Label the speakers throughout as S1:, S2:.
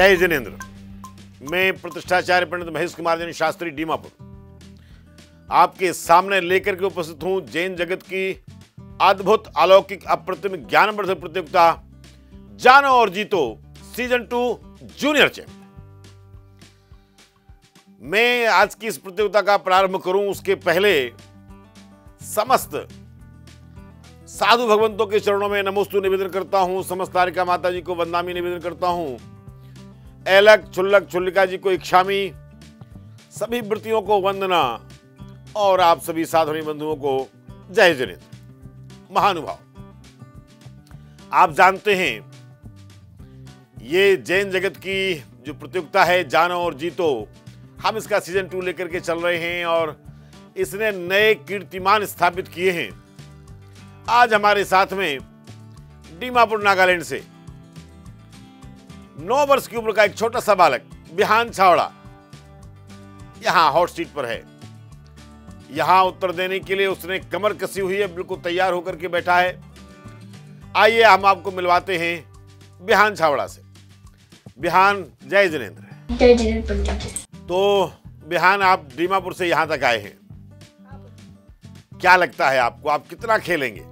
S1: जय जिनेन्द्र। मैं प्रतिष्ठाचार्य पंडित महेश कुमार जैन, शास्त्री डीमापुर आपके सामने लेकर के उपस्थित हूँ जैन जगत की अद्भुत, अलौकिक, अप्रतिम ज्ञानवर्धक प्रतियोगिता, जानो और जीतो सीज़न टू जूनियर चैंप मैं आज की इस प्रतियोगिता का प्रारंभ करूँ, उसके पहले समस्त साधु भगवंतों के चरणों में नमोस्तु निवेदन करता हूँ, समस्त तारिका माता जी को वंदामी निवेदन करता हूँ। एलक चुल्लक छुल्लिका जी को इच्छामी सभी वृत्तियों को वंदना और आप सभी साधुनी बंधुओं को जय जिनेन्द्र महानुभाव। आप जानते हैं, ये जैन जगत की जो प्रतियोगिता है, जानो और जीतो, हम इसका सीज़न टू लेकर के चल रहे हैं और इसने नए कीर्तिमान स्थापित किए हैं। आज हमारे साथ में डीमापुर नागालैंड से नौ वर्ष की उम्र का एक छोटा सा बालक बिहान छावड़ा। यहाँ हॉट सीट पर है। यहाँ उत्तर देने के लिए उसने कमर कसी हुई है बिल्कुल तैयार होकर के बैठा है। आइए हम आपको मिलवाते हैं बिहान छावड़ा से। बिहान जय जिनेन्द्र।
S2: जय जिनेन्द्र
S1: तो बिहान आप दीमापुर से यहाँ तक आए हैं। क्या लगता है आपको? आप कितना खेलेंगे?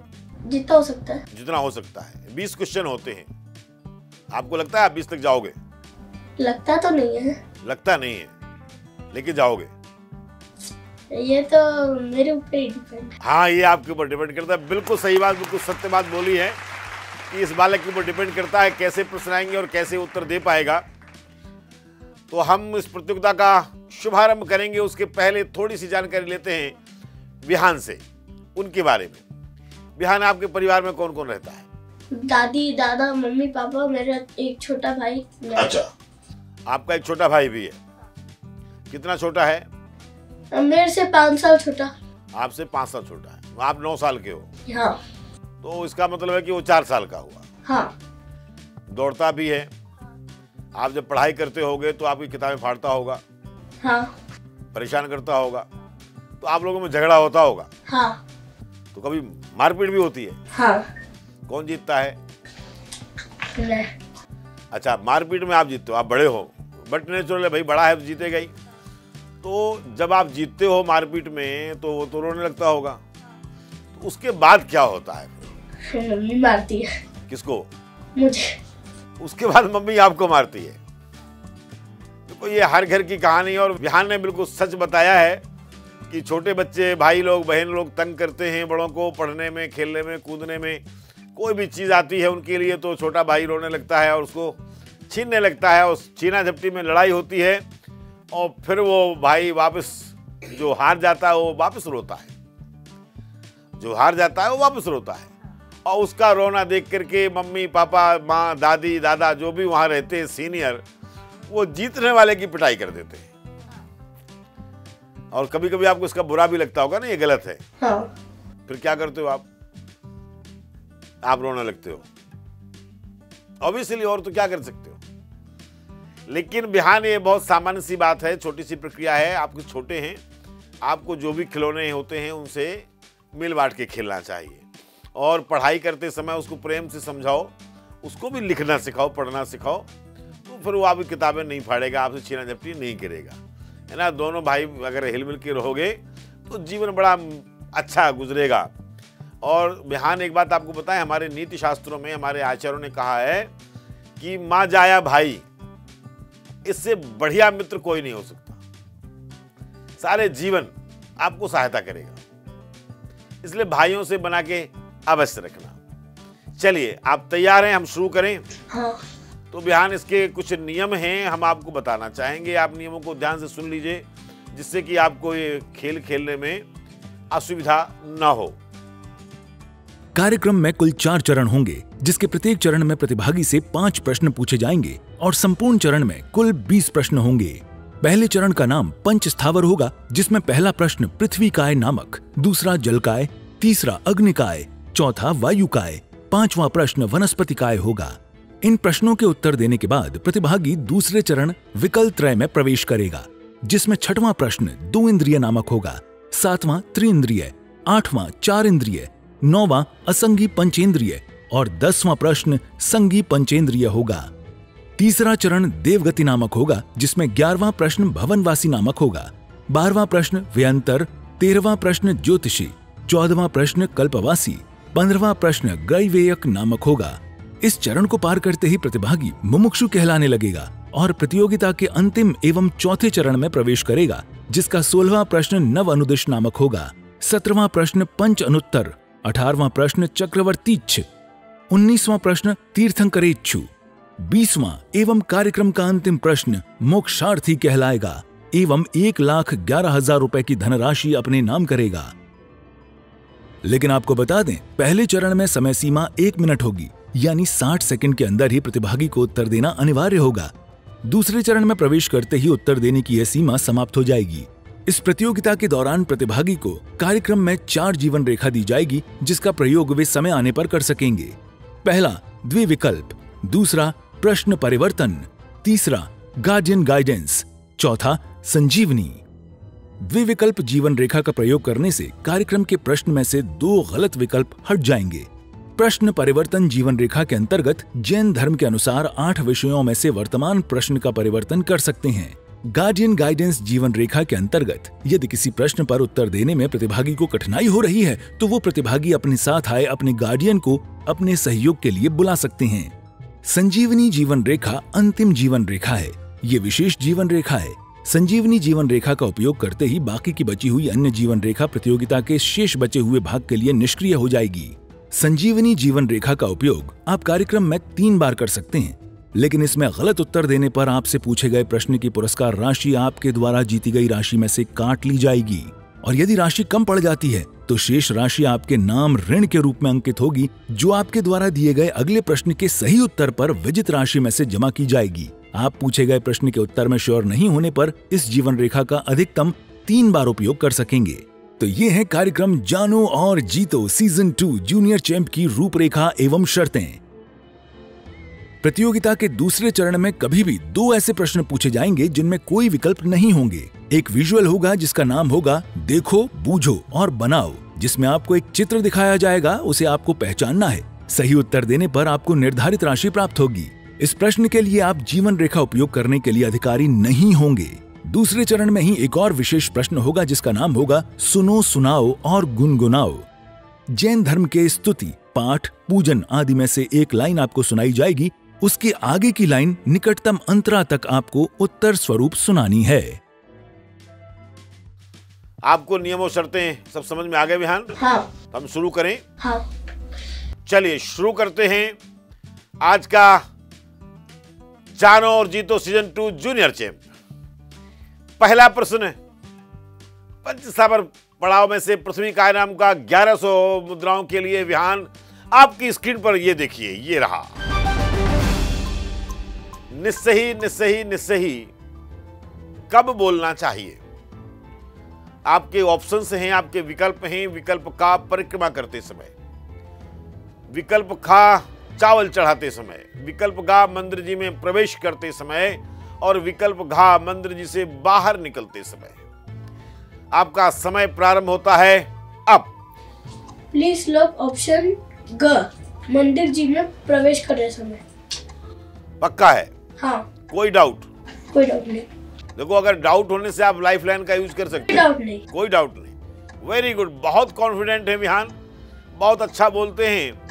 S2: जितना हो सकता है।
S1: जितना हो सकता है। बीस क्वेश्चन होते हैं। आपको लगता है आप बीस तक जाओगे?
S2: लगता तो नहीं है।
S1: लगता नहीं है। लेकिन जाओगे?
S2: ये तो मेरे ऊपर ही डिपेंड हाँ।
S1: ये आपके ऊपर डिपेंड करता है। बिल्कुल सही बात बिल्कुल सत्य बात बोली है कि इस बालक के ऊपर डिपेंड करता है कैसे प्रश्न आएँगे और कैसे उत्तर दे पाएगा। तो हम इस प्रतियोगिता का शुभारंभ करेंगे। उसके पहले थोड़ी सी जानकारी लेते हैं बिहान से उनके बारे में। बिहान आपके परिवार में कौन कौन रहता है?
S2: दादी दादा मम्मी पापा मेरा एक छोटा भाई
S1: अच्छा। आपका एक छोटा भाई भी है। कितना छोटा है?
S2: मेरे से पाँच साल छोटा।
S1: आपसे पाँच साल छोटा है। आप नौ साल के हो।
S2: हाँ।
S1: तो इसका मतलब है कि वो चार साल का हुआ।
S2: हाँ।
S1: दौड़ता भी है। आप जब पढ़ाई करते होगे तो आपकी किताबें फाड़ता होगा।
S2: हाँ।
S1: परेशान करता होगा। तो आप लोगों में झगड़ा होता होगा।
S2: हाँ।
S1: तो कभी मारपीट भी होती है।
S2: हाँ।
S1: कौन जीतता है? अच्छा मारपीट में आप जीतते हो आप बड़े हो। बट नेचुरल है भाई बड़ा है तो जीतेगा ही। तो जब आप जीतते हो मारपीट में तो वो तो रोने लगता होगा। तो उसके बाद क्या होता है? फिर?
S2: मम्मी मारती है।
S1: किसको?
S2: मुझे।
S1: उसके बाद मम्मी आपको मारती है। देखो ये हर घर की कहानी है और बिहान ने बिल्कुल सच बताया है कि छोटे बच्चे भाई लोग बहन लोग तंग करते हैं बड़ों को पढ़ने में खेलने में कूदने में। कोई भी चीज़ आती है उनके लिए तो छोटा भाई रोने लगता है और उसको छीनने लगता है उस छीना झपटी में लड़ाई होती है और फिर वो भाई वापस जो हार जाता है वो वापस रोता है। जो हार जाता है वो वापस रोता है। और उसका रोना देख करके मम्मी पापा माँ दादी दादा जो भी वहाँ रहते हैं सीनियर वो जीतने वाले की पिटाई कर देते हैं। और कभी कभी आपको इसका बुरा भी लगता होगा ना ये गलत है।
S2: हाँ।
S1: फिर क्या करते हो आप? आप रोने लगते हो। ऑब्वियसली और तो क्या कर सकते हो। लेकिन बिहान ये बहुत सामान्य सी बात है, छोटी सी प्रक्रिया है आपके छोटे हैं, आपको जो भी खिलौने होते हैं उनसे मिल बांट के खेलना चाहिए। और पढ़ाई करते समय उसको प्रेम से समझाओ, उसको भी लिखना सिखाओ, पढ़ना सिखाओ तो फिर वो आपकी किताबें नहीं फाड़ेगा, आपसे छीना झपटी नहीं करेगा। है ना? दोनों भाई अगर हिल मिल के रहोगे तो जीवन बड़ा अच्छा गुजरेगा। और बिहान एक बात आपको बताएँ हमारे नीति शास्त्रों में हमारे आचार्यों ने कहा है कि माँ जाया भाई इससे बढ़िया मित्र कोई नहीं हो सकता। सारे जीवन आपको सहायता करेगा। इसलिए भाइयों से बना के अवश्य रखना। चलिए आप तैयार हैं हम शुरू करें?
S2: हाँ।
S1: तो बिहान इसके कुछ नियम हैं हम आपको बताना चाहेंगे। आप नियमों को ध्यान से सुन लीजिए जिससे कि आपको ये खेल खेलने में असुविधा न हो।
S3: कार्यक्रम में कुल चार चरण होंगे, जिसके प्रत्येक चरण में प्रतिभागी से पाँच प्रश्न पूछे जाएँगे और संपूर्ण चरण में कुल बीस प्रश्न होंगे। पहले चरण का नाम पंच स्थावर होगा, जिसमें पहला प्रश्न पृथ्वी काय नामक, दूसरा जल काय तीसरा अग्निकाय, चौथा वायु काय पांचवा प्रश्न वनस्पति काय होगा। इन प्रश्नों के उत्तर देने के बाद प्रतिभागी दूसरे चरण विकल्प त्रय में प्रवेश करेगा, जिसमें छठवां प्रश्न दो इंद्रिय नामक होगा, सातवां त्रिइंद्रिय, आठवां चार इंद्रिय नौवां असंगी पंचेंद्रिय और दसवां प्रश्न संगी पंचेंद्रिय होगा। तीसरा चरण देवगति नामक होगा, जिसमें ग्यारहवा प्रश्न भवनवासी नामक होगा। बारहवां प्रश्न व्यंतर, तेरहवां प्रश्न ज्योतिषी, चौदहवां प्रश्न कल्पवासी, पंद्रहवां प्रश्न ग्रैवेयक नामक होगा। इस चरण को पार करते ही प्रतिभागी मुमुक्षु कहलाने लगेगा और प्रतियोगिता के अंतिम एवं चौथे चरण में प्रवेश करेगा, जिसका सोलहवां प्रश्न नव अनुदिश नामक होगा। सत्रहवां प्रश्न पंच अनुत्तर अठारहवां प्रश्न चक्रवर्तीच्छ उन्नीसवा प्रश्न तीर्थंकरेच्छु। बीसवा एवं कार्यक्रम का अंतिम प्रश्न मोक्षार्थी कहलाएगा एवं एक लाख ग्यारह हज़ार रुपए की धनराशि अपने नाम करेगा। लेकिन आपको बता दें, पहले चरण में समय सीमा एक मिनट होगी, यानी 60 सेकंड के अंदर ही प्रतिभागी को उत्तर देना अनिवार्य होगा। दूसरे चरण में प्रवेश करते ही उत्तर देने की यह सीमा समाप्त हो जाएगी। इस प्रतियोगिता के दौरान प्रतिभागी को कार्यक्रम में चार जीवन रेखा दी जाएगी, जिसका प्रयोग वे समय आने पर कर सकेंगे। पहला, द्विविकल्प। दूसरा, प्रश्न परिवर्तन। तीसरा गार्जियन गाइडेंस चौथा, संजीवनी। द्विविकल्प जीवन रेखा का प्रयोग करने से कार्यक्रम के प्रश्न में से दो गलत विकल्प हट जाएँगे। प्रश्न परिवर्तन जीवन रेखा के अंतर्गत जैन धर्म के अनुसार आठ विषयों में से वर्तमान प्रश्न का परिवर्तन कर सकते हैं। गार्डियन गाइडेंस जीवन रेखा के अंतर्गत, यदि किसी प्रश्न पर उत्तर देने में प्रतिभागी को कठिनाई हो रही है तो वो प्रतिभागी अपने साथ आए अपने गार्डियन को अपने सहयोग के लिए बुला सकते हैं। संजीवनी जीवन रेखा अंतिम जीवन रेखा है। ये विशेष जीवन रेखा है। संजीवनी जीवन रेखा का उपयोग करते ही बाकी की बची हुई अन्य जीवन रेखा प्रतियोगिता के शेष बचे हुए भाग के लिए निष्क्रिय हो जाएगी। संजीवनी जीवन रेखा का उपयोग आप कार्यक्रम में तीन बार कर सकते हैं। लेकिन इसमें गलत उत्तर देने पर आपसे पूछे गए प्रश्न की पुरस्कार राशि आपके द्वारा जीती गई राशि में से काट ली जाएगी। और यदि राशि कम पड़ जाती है तो शेष राशि आपके नाम ऋण के रूप में अंकित होगी, जो आपके द्वारा दिए गए अगले प्रश्न के सही उत्तर पर विजित राशि में से जमा की जाएगी। आप पूछे गए प्रश्न के उत्तर में श्योर नहीं होने पर इस जीवन रेखा का अधिकतम तीन बार उपयोग कर सकेंगे। तो ये है कार्यक्रम जानो और जीतो सीज़न टू जूनियर चैंप की रूपरेखा एवं शर्तें। प्रतियोगिता के दूसरे चरण में कभी भी दो ऐसे प्रश्न पूछे जाएँगे जिनमें कोई विकल्प नहीं होंगे। एक विजुअल होगा, जिसका नाम होगा, देखो, बूझो और बनाओ, जिसमें आपको एक चित्र दिखाया जाएगा, उसे आपको पहचानना है। सही उत्तर देने पर आपको निर्धारित राशि प्राप्त होगी। इस प्रश्न के लिए आप जीवन रेखा उपयोग करने के लिए अधिकारी नहीं होंगे। दूसरे चरण में ही एक और विशेष प्रश्न होगा, जिसका नाम होगा, सुनो, सुनाओ और गुनगुनाओ। जैन धर्म के स्तुति, पाठ, पूजन आदि में से एक लाइन आपको सुनाई जाएगी उसके आगे की लाइन निकटतम अंतरा तक आपको उत्तर स्वरूप सुनानी है।
S1: आपको नियमों शर्तें सब समझ में आ गए विहान
S2: हाँ।
S1: हम शुरू करें?
S2: हाँ।
S1: चलिए शुरू करते हैं। आज का जानो और जीतो सीज़न टू जूनियर चैंप पहला प्रश्न है। पंचसावर पड़ाव में से पृथ्वी काय नाम का 1100 मुद्राओं के लिए विहान आपकी स्क्रीन पर यह देखिए ये रहा। निस्सही निस्सही निस्सही कब बोलना चाहिए? आपके ऑप्शंस हैं आपके विकल्प हैं विकल्प का परिक्रमा करते समय। विकल्प खा चावल चढ़ाते समय। विकल्प गा मंदिर जी में प्रवेश करते समय और विकल्प घा मंदिर जी से बाहर निकलते समय। आपका समय प्रारंभ होता है अब।
S2: प्लीज़ लॉक ऑप्शन ग मंदिर जी में प्रवेश करते समय।
S1: पक्का है।
S2: हाँ।
S1: कोई डाउट
S2: कोई डाउट नहीं।
S1: देखो अगर डाउट होने से आप लाइफ लाइन का यूज़ कर सकते हैं।
S2: डाउट नहीं।
S1: कोई डाउट नहीं। वेरी गुड बहुत कॉन्फिडेंट है विहान बहुत अच्छा बोलते हैं।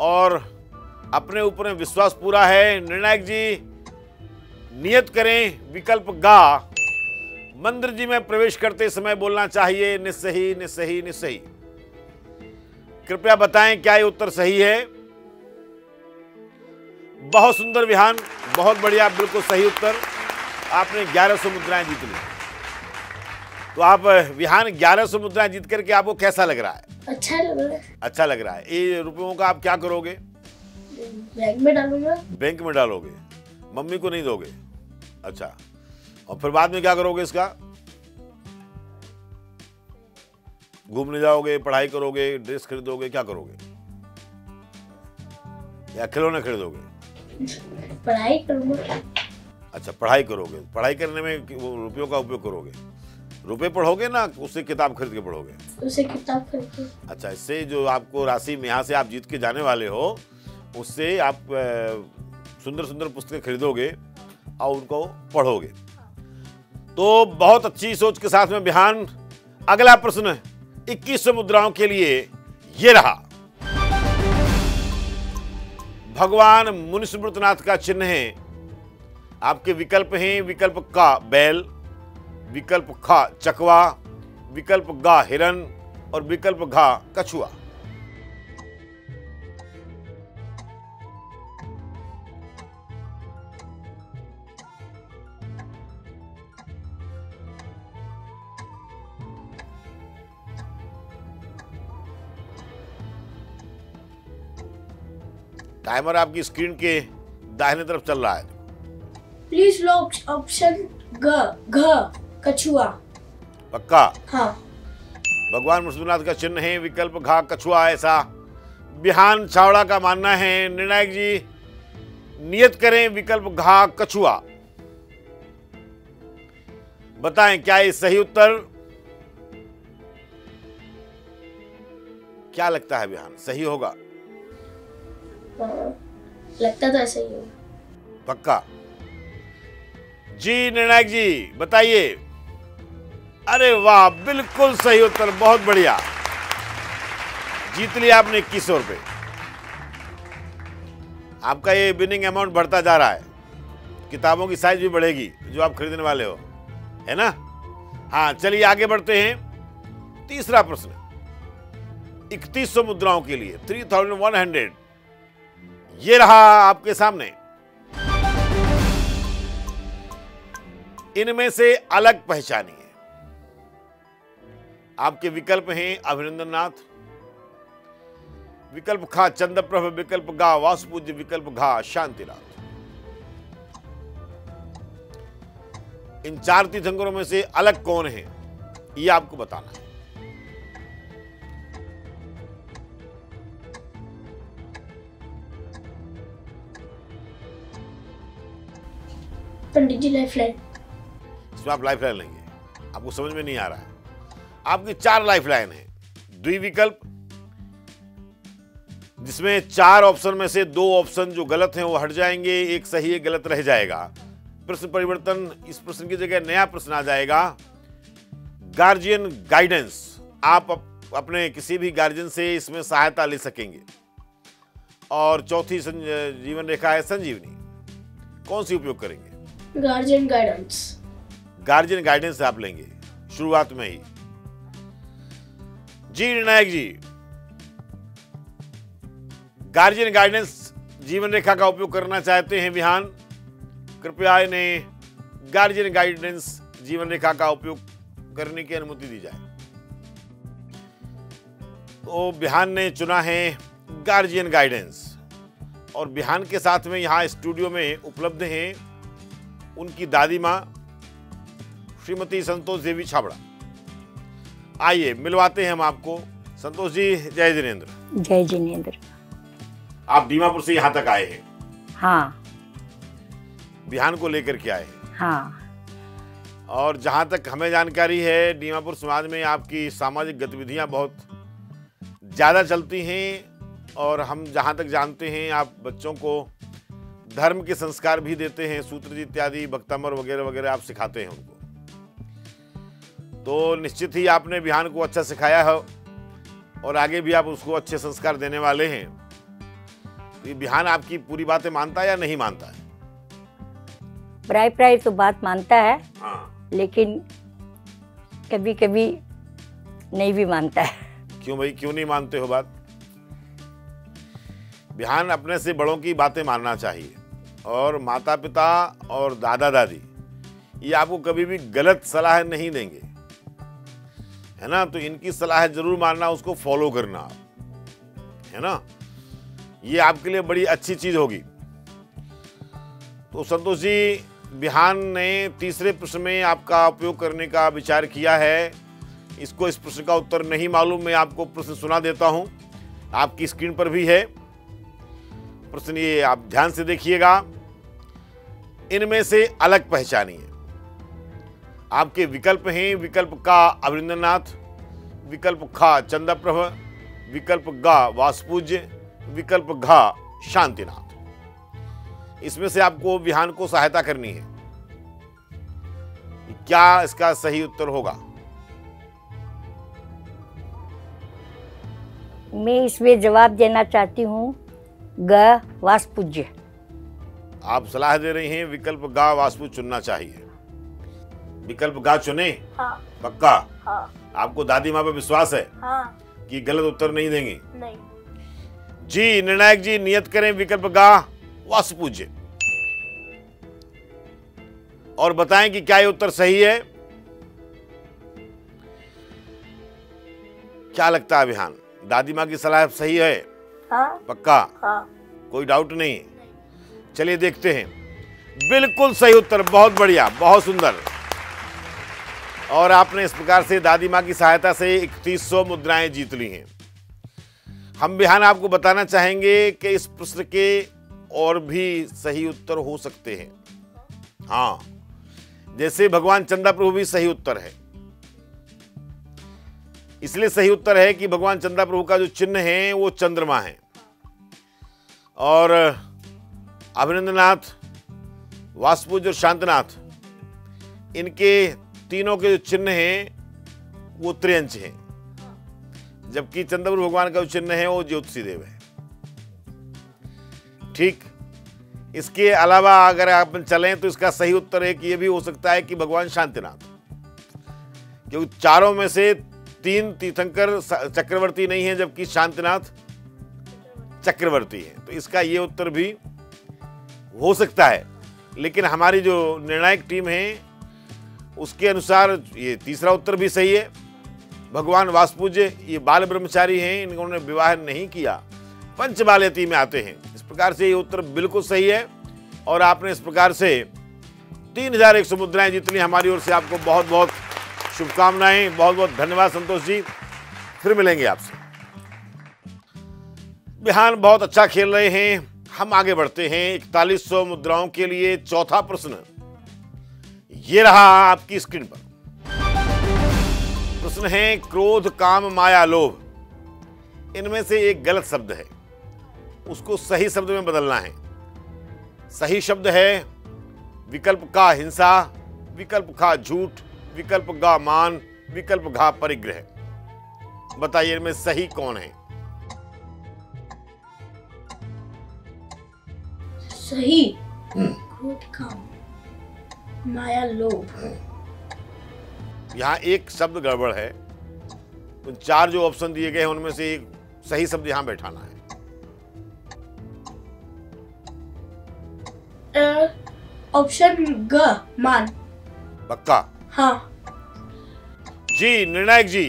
S1: और अपने ऊपर में विश्वास पूरा है। निर्णायक जी नियत करें विकल्प गा। मंदिर जी में प्रवेश करते समय बोलना चाहिए निस्सही निस्सही निस्सही। कृपया बताएँ क्या ये उत्तर सही है? बहुत सुंदर विहान बहुत बढ़िया बिल्कुल सही उत्तर। आपने 1100 मुद्राएँ जीत ली। तो आप विहान 1100 मुद्राएँ जीत करके आपको कैसा लग रहा है?
S2: अच्छा लग रहा है।
S1: अच्छा लग रहा है। ये रुपयों का आप क्या करोगे?
S2: बैग में डालूँगा।
S1: बैंक में डालोगे? मम्मी को नहीं दोगे? अच्छा। और फिर बाद में क्या करोगे इसका? घूमने जाओगे पढ़ाई करोगे ड्रेस खरीदोगे क्या करोगे? या खिलौने खरीदोगे?
S2: पढ़ाई करूँगा।
S1: अच्छा पढ़ाई करोगे? पढ़ाई करने में रुपयों का उपयोग करोगे? रुपए पढ़ोगे ना उससे किताब खरीद के पढ़ोगे?
S2: उसे किताब खरीद के।
S1: अच्छा इससे जो आपको राशि में यहाँ से आप जीत के जाने वाले हो उससे आप सुंदर सुंदर पुस्तकें खरीदोगे और उनको पढ़ोगे। तो बहुत अच्छी सोच के साथ में बिहान अगला प्रश्न 21 मुद्राओं के लिए ये रहा। भगवान मुनिस्मृतनाथ का चिन्ह है। आपके विकल्प हैं, विकल्प का बैल, विकल्प खा चकवा, विकल्प गा हिरन, और विकल्प घा कछुआ। टाइमर आपकी स्क्रीन के दाहिने तरफ़ चल रहा है।
S2: प्लीज़ लो ऑप्शन ग घ कछुआ।
S1: पक्का?
S2: हाँ।
S1: भगवान मुस्लिमनाथ का चिन्ह है विकल्प घा कछुआ ऐसा। बिहान छावड़ा का मानना है निर्णायक जी नियत करें विकल्प घा कछुआ। बताएँ क्या ये सही उत्तर? क्या लगता है बिहान? सही होगा।
S2: लगता तो ऐसा ही हो।
S1: पक्का? जी, निर्णायक जी, बताइए। अरे वाह, बिल्कुल सही उत्तर, बहुत बढ़िया। जीत लिया आपने इक्कीस सौ रुपये आपका ये विनिंग अमाउंट बढ़ता जा रहा है। किताबों की साइज़ भी बढ़ेगी, जो आप खरीदने वाले हो। है ना? हाँ चलिए आगे बढ़ते हैं। तीसरा प्रश्न। इकतीस सौ मुद्राओं के लिए थ्री थाउज़ेंड वन हंड्रेड ये रहा आपके सामने। इनमें से अलग पहचानिए आपके विकल्प हैं अभिनंदन नाथ विकल्प खा चंद्रप्रभ, विकल्प गा वासुपूज्य, विकल्प घा शांतिनाथ इन चार तीर्थंकरों में से अलग कौन है, ये आपको बताना है।
S2: पंडित जी लाइफ लाइन
S1: इसमें आप लाइफ लाइन लेंगे। आपको समझ में नहीं आ रहा है। आपकी चार लाइफ लाइन है। द्विविकल्प, जिसमें चार ऑप्शन में से दो ऑप्शन जो गलत हैं, वो हट जाएँगे, एक सही, एक गलत रह जाएगा। प्रश्न परिवर्तन, इस प्रश्न की जगह नया प्रश्न आ जाएगा। गार्जियन गाइडेंस आप अपने किसी भी गार्जियन से इसमें सहायता ले सकेंगे। और चौथी जीवन रेखा है संजीवनी। कौन सी उपयोग करेंगे?
S2: Guardian guidance.
S1: गार्जियन गाइडेंस आप लेंगे, शुरुआत में ही। जी, निर्णायक जी। गार्जियन गाइडेंस जीवन रेखा का उपयोग करना चाहते हैं विहान। कृपया इन्हें गार्जियन गाइडेंस जीवन रेखा का उपयोग करने की अनुमति दी जाए। तो बिहान ने चुना है गार्जियन गाइडेंस। और बिहान के साथ में यहाँ स्टूडियो में उपलब्ध हैं उनकी दादी माँ श्रीमती संतोष देवी छाबड़ा। आइए मिलवाते हैं हम आपको। संतोष जी जय जिनेन्द्र।
S4: जय जिनेन्द्र।
S1: आप दीमापुर से यहाँ तक आए हैं?
S4: हाँ।
S1: बिहान को लेकर के आए हैं?
S4: हाँ।
S1: और जहाँ तक हमें जानकारी है दीमापुर समाज में आपकी सामाजिक गतिविधियाँ बहुत ज़्यादा चलती हैं और हम जहाँ तक जानते हैं आप बच्चों को धर्म के संस्कार भी देते हैं सूत्र जी इत्यादि भक्तामर वगैरह वगैरह आप सिखाते हैं उनको। तो निश्चित ही आपने बिहान को अच्छा सिखाया है और आगे भी आप उसको अच्छे संस्कार देने वाले हैं। तो ये बिहान आपकी पूरी बातें मानता है या नहीं मानता है?
S4: प्राय प्राय तो बात मानता है
S1: हाँ।
S4: लेकिन कभी कभी नहीं भी मानता है।
S1: क्यों भाई क्यों नहीं मानते हो बात? बिहान अपने से बड़ों की बातें मानना चाहिए। और माता पिता और दादा दादी ये आपको कभी भी गलत सलाह नहीं देंगे। है ना? तो इनकी सलाह ज़रूर मानना, उसको फॉलो करना। है ना? ये आपके लिए बड़ी अच्छी चीज़ होगी। तो संतोष जी, बिहान ने तीसरे प्रश्न में आपका उपयोग करने का विचार किया है। इसको इस प्रश्न का उत्तर नहीं मालूम, मैं आपको प्रश्न सुना देता हूँ। आपकी स्क्रीन पर भी है। प्रश्न ये आप ध्यान से देखिएगा। इनमें से अलग पहचानिए आपके विकल्प हैं, विकल्प का अभिनंदननाथ विकल्प खा चंद्रप्रभ, विकल्प गा वासपूज्य, विकल्प घा शांतिनाथ। इसमें से आपको बिहान को सहायता करनी है। क्या इसका सही उत्तर होगा?
S4: मैं इसमें जवाब देना चाहती हूँ, ग वास्पुज्य।
S1: आप सलाह दे रही हैं विकल्प गा वास्तु चुनना चाहिए। विकल्प गा चुने?
S2: हाँ।
S1: पक्का?
S2: हाँ।
S1: आपको दादी माँ पे विश्वास है?
S2: हाँ।
S1: कि गलत उत्तर नहीं देंगे?
S2: नहीं।
S1: जी निर्णायक जी नियत करें विकल्प गा वास्तु पूज्य। और बताएँ कि क्या ये उत्तर सही है? क्या लगता है अभियान दादी माँ की सलाह सही है?
S2: हाँ।
S1: पक्का?
S2: हाँ।
S1: कोई डाउट नहीं? चलिए देखते हैं। बिल्कुल सही उत्तर, बहुत बढ़िया, बहुत सुंदर। और आपने इस प्रकार से दादी माँ की सहायता से इकतीस सौ मुद्राएँ जीत ली हैं। हम बिहान आपको बताना चाहेंगे कि इस प्रश्न के और भी सही उत्तर हो सकते हैं। हाँ जैसे भगवान चंदा प्रभु भी सही उत्तर है। इसलिए सही उत्तर है कि भगवान चंदा प्रभु का जो चिन्ह है, वो चंद्रमा है। और अभिनंदनाथ वासपुज और शांतनाथ, इनके तीनों के जो चिन्ह हैं, वो त्रियंच हैं। जबकि चंद्रपुर भगवान का जो चिन्ह है, वो ज्योतिषी देव है। ठीक, इसके अलावा अगर आप चलें तो इसका सही उत्तर एक ये भी हो सकता है कि भगवान शांतिनाथ। क्योंकि चारों में से तीन तीर्थंकर चक्रवर्ती नहीं है, जबकि शांतिनाथ चक्रवर्ती है। तो इसका ये उत्तर भी हो सकता है, लेकिन हमारी जो निर्णायक टीम है, उसके अनुसार ये तीसरा उत्तर भी सही है। भगवान वासपूज्य ये बाल ब्रह्मचारी हैं इन्होंने विवाह नहीं किया। पंच बालयती में आते हैं। इस प्रकार से ये उत्तर बिल्कुल सही है, और आपने इस प्रकार से तीन हज़ार एक सौ मुद्राएँ जीत ली हमारी ओर से। आपको बहुत बहुत शुभकामनाएँ बहुत बहुत धन्यवाद संतोष जी। फिर मिलेंगे आपसे। बिहान बहुत अच्छा खेल रहे हैं हम आगे बढ़ते हैं इकतालीस सौ मुद्राओं के लिए चौथा प्रश्न। ये रहा आपकी स्क्रीन पर। प्रश्न है, क्रोध, काम, माया, लोभ। इनमें से एक गलत शब्द है। उसको सही शब्द में बदलना है। सही शब्द है, विकल्प का हिंसा, विकल्प का झूठ, विकल्प गा मान, विकल्प घा परिग्रह। बताइए इनमें सही कौन है?
S2: सही। क्रोध काम। माया लोभ
S1: यहाँ एक शब्द गड़बड़ है। तो चार जो ऑप्शन दिए गए हैं उनमें से एक सही शब्द यहाँ बैठाना है।
S2: ऑप्शन ग मान।
S1: पक्का?
S2: हाँ।
S1: जी निर्णायक जी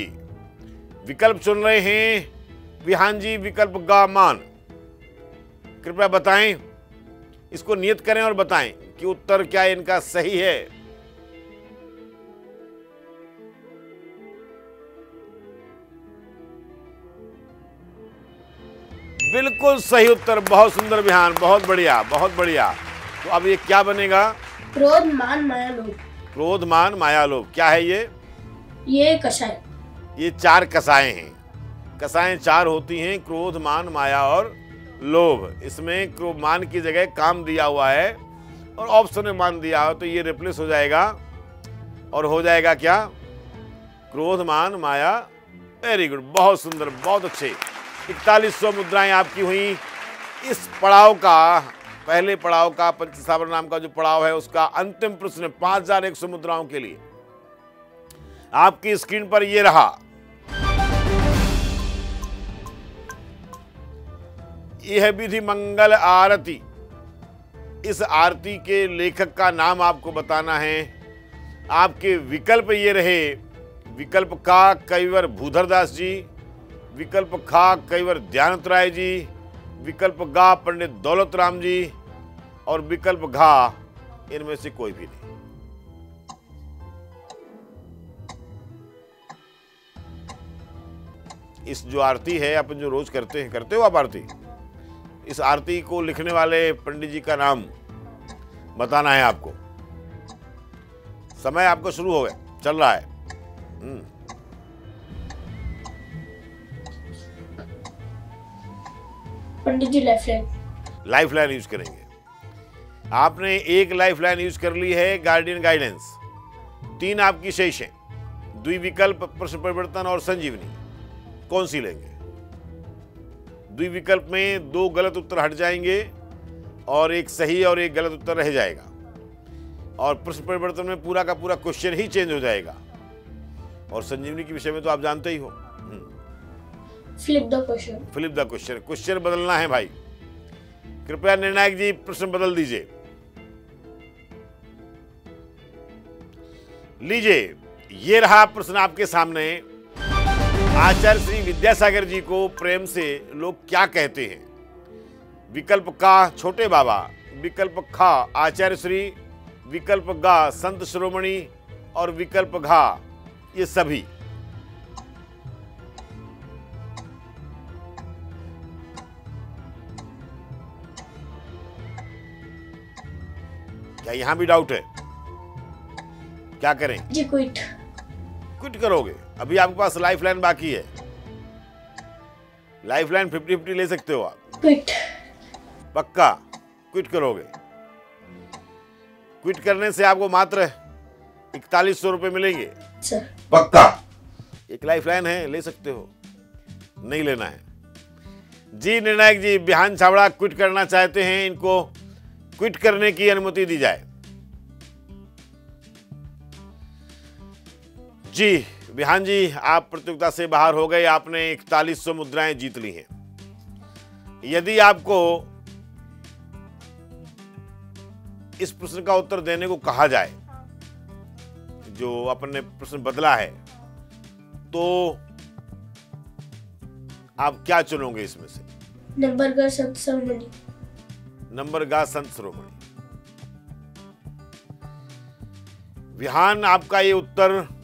S1: विकल्प चुन रहे हैं। विहान जी विकल्प गा मान। कृपया बताएँ इसको नियत करें और बताएँ कि उत्तर क्या इनका सही है। बिल्कुल सही उत्तर बहुत सुंदर बिहान बहुत बढ़िया बहुत बढ़िया। तो अब ये क्या बनेगा?
S2: क्रोध मान माया लोभ।
S1: क्रोध मान माया लोभ। क्या है ये?
S2: ये कषाय
S1: ये चार कसाएँ हैं। कसाएँ चार होती हैं क्रोध मान माया और लोभ। इसमें क्रोध मान की जगह काम दिया हुआ है और ऑप्शन में मान दिया हो तो ये रिप्लेस हो जाएगा। और हो जाएगा क्या? क्रोध मान माया। वेरी गुड बहुत सुंदर, बहुत अच्छे। इकतालीस सौ मुद्राएँ आपकी हुई। इस पड़ाव का, पहले पड़ाव का पंचसावर नाम का जो पड़ाव है, उसका अंतिम प्रश्न, पाँच हज़ार एक सौ मुद्राओं के लिए। आपकी स्क्रीन पर ये रहा। यह विधि मंगल आरती। इस आरती के लेखक का नाम आपको बताना है। आपके विकल्प ये रहे, विकल्प का कईवर भूधरदास जी, विकल्प खा कईवर दयानंद राय जी, विकल्प गा पंडित दौलत राम जी, और विकल्प घा, इनमें से कोई भी नहीं। इस जो आरती है अपन जो रोज करते हैं, करते हो आप आरती? इस आरती को लिखने वाले पंडित जी का नाम बताना है आपको। समय आपको शुरू हो गया चल रहा है। हम्म।
S2: Pandit ji lifeline
S1: lifeline use करेंगे। आपने एक लाइफ लाइन यूज़ कर ली है गार्डियन गाइडेंस तीन आपकी शेष हैं द्विविकल्प प्रश्न परिवर्तन और संजीवनी। कौन सी लेंगे? द्विविकल्प में दो गलत उत्तर हट जाएँगे और एक सही और एक गलत उत्तर रह जाएगा। और प्रश्न परिवर्तन में पूरा का पूरा क्वेश्चन ही चेंज हो जाएगा। और संजीवनी के विषय में तो आप जानते ही हो।
S2: Flip the question
S1: flip the question question बदलना है भाई। कृपया निर्णायक जी प्रश्न बदल दीजिए। लीजिए ये रहा प्रश्न आपके सामने। आचार्य श्री विद्यासागर जी को प्रेम से लोग क्या कहते हैं? विकल्प का छोटे बाबा, विकल्प खा आचार्य श्री, विकल्प गा संत शिरोमणि और विकल्प घा, ये सभी। क्या यहाँ भी डाउट है? क्या करें?
S2: जी क्विट
S1: क्विट करोगे? अभी आपके पास लाइफ लाइन बाकी है। लाइफ लाइन फिफ्टी फिफ्टी ले सकते हो आप।
S2: क्विट
S1: पक्का? क्विट करोगे? क्विट करने से आपको मात्र इकतालीस सौ रुपये मिलेंगे। पक्का? एक लाइफ लाइन है ले सकते हो। नहीं लेना है। जी निर्णायक जी बिहान छावड़ा क्विट करना चाहते हैं इनको क्विट करने की अनुमति दी जाए। जी बिहान जी आप प्रतियोगिता से बाहर हो गए आपने इकतालीस सौ मुद्राएँ जीत ली हैं। यदि आपको इस प्रश्न का उत्तर देने को कहा जाए जो अपन ने प्रश्न बदला है तो आप क्या चुनोगे इसमें से?
S2: नंबर का सर्वमणि
S1: नंबर गा संत शिरोमणि विहान आपका ये उत्तर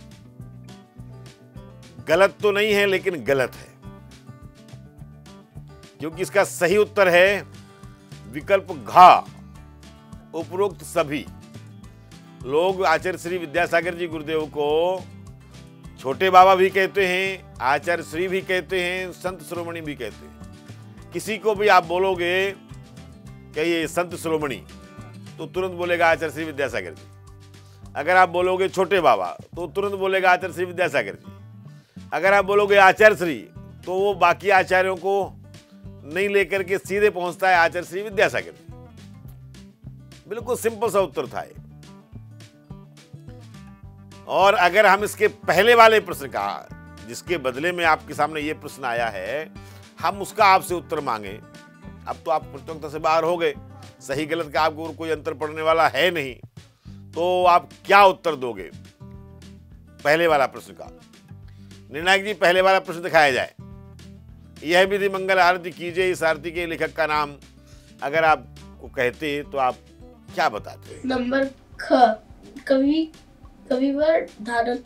S1: गलत तो नहीं है, लेकिन गलत है। क्योंकि इसका सही उत्तर है, विकल्प घा, उपरोक्त सभी। लोग आचार्य श्री विद्यासागर जी गुरुदेव को छोटे बाबा भी कहते हैं, आचार्य श्री भी कहते हैं, संत श्रोमणी भी कहते हैं। किसी को भी आप बोलोगे कि ये संत श्रोमणी तो तुरंत बोलेगा आचार्य श्री विद्यासागर जी। अगर आप बोलोगे छोटे बाबा तो तुरंत बोलेगा आचार्य श्री विद्यासागर जी। अगर आप बोलोगे आचार्य श्री तो वो बाकी आचार्यों को नहीं लेकर के सीधे पहुँचता है आचार्य श्री विद्यासागर। बिल्कुल सिंपल सा उत्तर था और अगर हम इसके पहले वाले प्रश्न का, जिसके बदले में आपके सामने ये प्रश्न आया है, हम उसका आपसे उत्तर मांगे। अब तो आप प्रतियोगिता से बाहर हो गए। सही गलत का आपको कोई अंतर पड़ने वाला है नहीं। तो आप क्या उत्तर दोगे? पहले वाला प्रश्न का। निर्णायक जी पहले वाला प्रश्न दिखाया जाए। यह विधि मंगल आरती कीजिए इस आरती के लेखक का नाम। अगर आपको कहते तो आप क्या बताते
S2: नंबर ख कवि कविवर धारक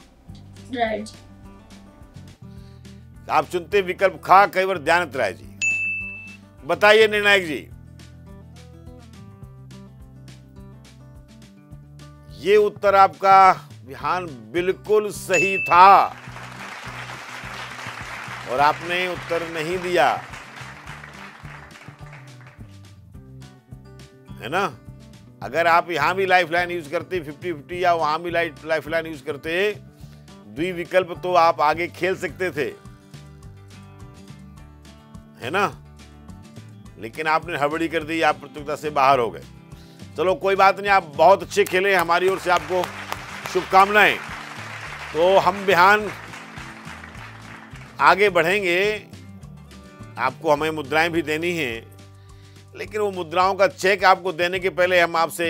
S2: राय जी।
S1: आप चुनते विकल्प खा कई बार ध्यानत राय जी। बताइए निर्णायक जी। ये उत्तर आपका ध्यान बिल्कुल सही था। और आपने उत्तर नहीं दिया। है ना? अगर आप यहाँ भी लाइफ लाइन यूज़ करते फिफ्टी फिफ्टी या वहाँ भी लाइफ लाइन यूज़ करते, द्विविकल्प तो आप आगे खेल सकते थे। है ना? लेकिन आपने हड़बड़ी कर दी, आप प्रतियोगिता से बाहर हो गए। चलो, कोई बात नहीं, आप बहुत अच्छे खेले, हमारी ओर से आपको शुभकामनाएँ। तो हम बिहान आगे बढ़ेंगे आपको हमें मुद्राएँ भी देनी हैं लेकिन वो मुद्राओं का चेक आपको देने के पहले हम आपसे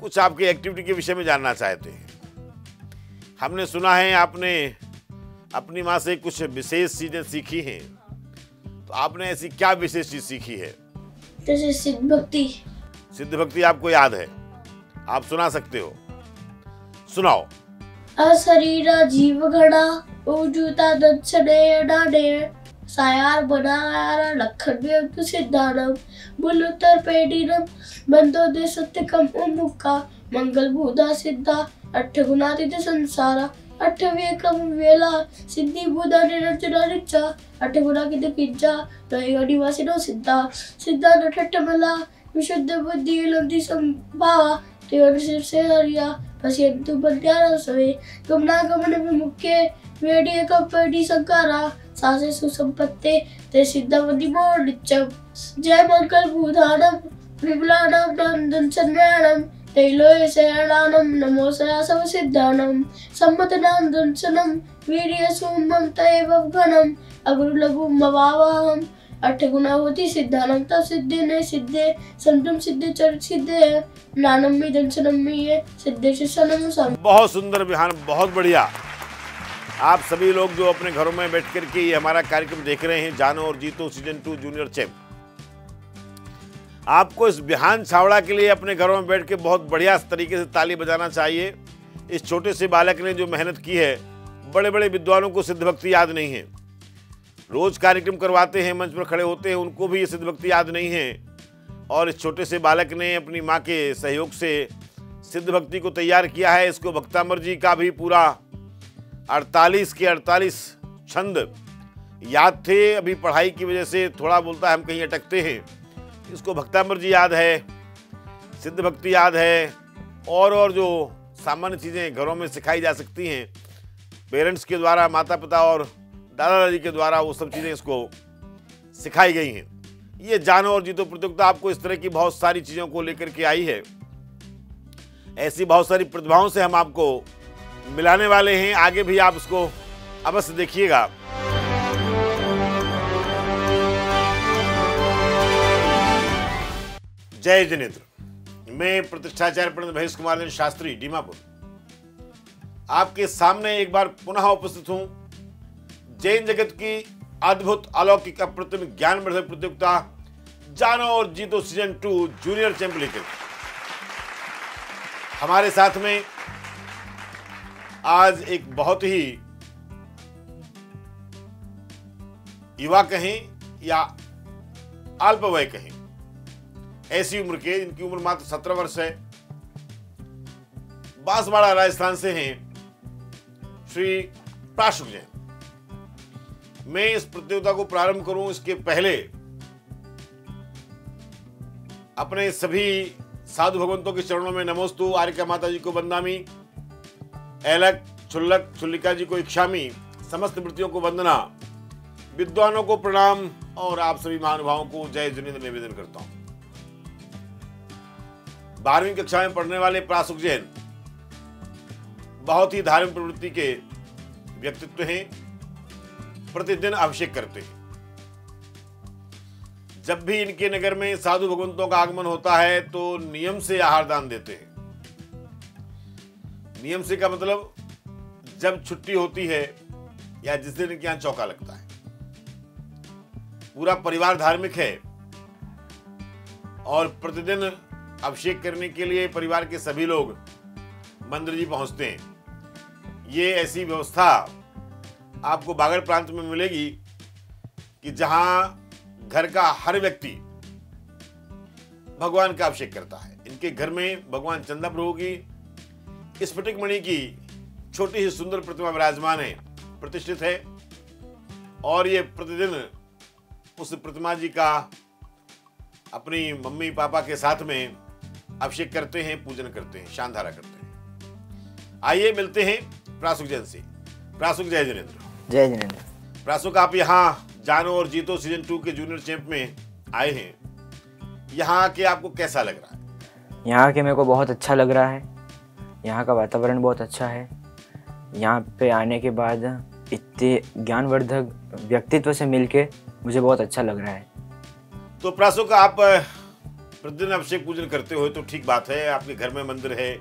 S1: कुछ आपकी एक्टिविटी के विषय में जानना चाहते हैं। हमने सुना है आपने अपनी माँ से कुछ विशेष चीज़ें सीखी हैं तो आपने ऐसी क्या विशेष चीज़ सीखी है?
S2: जैसे सिद्ध भक्ति।
S1: सिद्ध भक्ति आपको याद है? आप सुना सकते हो। सुनाओ।
S2: अशरीरा जीव घड़ा Ujuta dan sedayana ne sayar banara lakhanam tu siddhanam mulutar pedinam bando de satyakam umuka ਮੰਗਲ ਬੂਦਾ ਸਿੱਧਾ ਅੱਠ ਗੁਨਾ ਤਿਤ ਸੰਸਾਰਾ ਅੱਠ ਵੇਕਮ ਵੇਲਾ ਸਿੱਧੀ ਬੂਦਾ ਨਿਰਚਨਾ ਰਿਚਾ ਅੱਠ ਗੁਨਾ ਕਿਤੇ ਪੀਜਾ ਤੋਏ ਗੜੀ ਵਾਸਿਨੋ ਸਿੱਧਾ ਸਿੱਧਾ ਨਠਟ ਮਲਾ ਵਿਸ਼ੁੱਧ ਬੁੱਧੀ ਲੰਦੀ ਸੰਭਾਵਾ ਤੇ ਅਨਸਿਰ ਸੇ ਹਰੀਆ पद्यान सवे गमनागमन विमुख्य वेडिय कपटी संकारा, सासे सुसंपत्ते, ते सिद्धवति मोडिच्चम जय मंगल भूधानम विमलानाम, नंदन चंद्राणम तैलोय शरणानम नमो सयासव सिद्धानम सम्मतनाम दंसनम वीर्य सुमम तैव घनम अगुरु लघु मवावाहम अठ गुणा होती सिद्धानम तब सिद्धि, ने सिद्धे, संतम सिद्धे चर सिद्धे नानम में दंसनम में सिद्धे सम
S1: बहुत सुंदर बिहान बहुत बढ़िया। आप सभी लोग जो अपने घरों में बैठ कर के ये हमारा कार्यक्रम देख रहे हैं, जानो और जीतो सीज़न टू जूनियर चैंप। आपको इस बिहान छावड़ा के लिए अपने घरों में बैठ के बहुत बढ़िया तरीके से ताली बजाना चाहिए। इस छोटे से बालक ने जो मेहनत की है बड़े बड़े विद्वानों को सिद्ध भक्ति याद नहीं है। रोज कार्यक्रम करवाते हैं, मंच पर खड़े होते हैं, उनको भी ये सिद्ध भक्ति याद नहीं है। और इस छोटे से बालक ने अपनी माँ के सहयोग से सिद्ध भक्ति को तैयार किया है। इसको भक्तामर जी का भी पूरा 48 के 48 छंद याद थे। अभी पढ़ाई की वजह से थोड़ा बोलता है, हम कहीं अटकते हैं। इसको भक्तामर जी याद है सिद्ध भक्ति याद है। और और जो सामान्य चीज़ें घरों में सिखाई जा सकती हैं, पेरेंट्स के द्वारा माता पिता और दादा दादी के द्वारा वो सब चीज़ें इसको सिखाई गई हैं। ये जानो और जीतो प्रतियोगिता आपको इस तरह की बहुत सारी चीज़ों को लेकर के आई है। ऐसी बहुत सारी प्रतिभाओं से हम आपको मिलाने वाले हैं। आगे भी आप इसको अवश्य देखिएगा। जय जिनेन्द्र मैं प्रतिष्ठाचार्य पंडित महेश कुमार शास्त्री, डीमापुर। आपके सामने एक बार पुनः उपस्थित हूँ। जैन जगत की अद्भुत अलौकिक अप्रतिम ज्ञानवर्धक प्रतियोगिता, जानो और जीतो सीज़न टू जूनियर चैंप लेकर हमारे साथ में आज एक बहुत ही युवा कहें या अल्प वय कहें, ऐसी उम्र के, जिनकी उम्र मात्र सत्रह वर्ष है, बांसवाड़ा राजस्थान से हैं श्री प्राशुक जैन। मैं इस प्रतियोगिता को प्रारंभ करूँ इसके पहले अपने सभी साधु भगवंतों के चरणों में नमोस्तु। आर्यका माता जी को बंदामी एलक छुल्लक, छुल्लिका जी को इच्छामी समस्त वृत्तियों को वंदना। विद्वानों को प्रणाम और आप सभी महानुभावों को जय जुनिंद निवेदन करता हूँ। बारहवीं कक्षा में पढ़ने वाले प्रासुक जैन, बहुत ही धार्मिक प्रवृत्ति के व्यक्तित्व हैं। प्रतिदिन अभिषेक करते हैं। जब भी इनके नगर में साधु भगवंतों का आगमन होता है तो नियम से आहार दान देते हैं। नियम से का मतलब जब छुट्टी होती है, या जिस दिन इनके यहाँ चौका लगता है। पूरा परिवार धार्मिक है, और प्रतिदिन अभिषेक करने के लिए परिवार के सभी लोग मंदिर जी पहुँचते हैं। ये ऐसी व्यवस्था आपको बागड़ प्रांत में मिलेगी कि जहाँ घर का हर व्यक्ति भगवान का अभिषेक करता है। इनके घर में भगवान चंदा प्रभु की स्फटिक मणि की छोटी ही सुंदर प्रतिमा विराजमान है, प्रतिष्ठित है। और ये प्रतिदिन उस प्रतिमा जी का अपनी मम्मी पापा के साथ में अभिषेक करते हैं, पूजन करते हैं शानधारा करते हैं। आइए मिलते हैं प्रासुक जैन से। प्रासुक जय जिनेन्द्र।
S5: जय जिनेन्द्र
S1: प्रासुक आप यहाँ जानो और जीतो सीज़न टू के जूनियर चैंप में आए हैं। यहाँ आके आपको कैसा लग रहा है?
S5: यहाँ के मेरे को बहुत अच्छा लग रहा है। यहाँ का वातावरण बहुत अच्छा है। यहाँ पे आने के बाद इतने ज्ञानवर्धक व्यक्तित्व से मिलके मुझे बहुत अच्छा लग रहा है।
S1: तो प्रासुक आप प्रतिदिन अभिषेक पूजन करते हो तो ठीक बात है। आपके घर में मंदिर है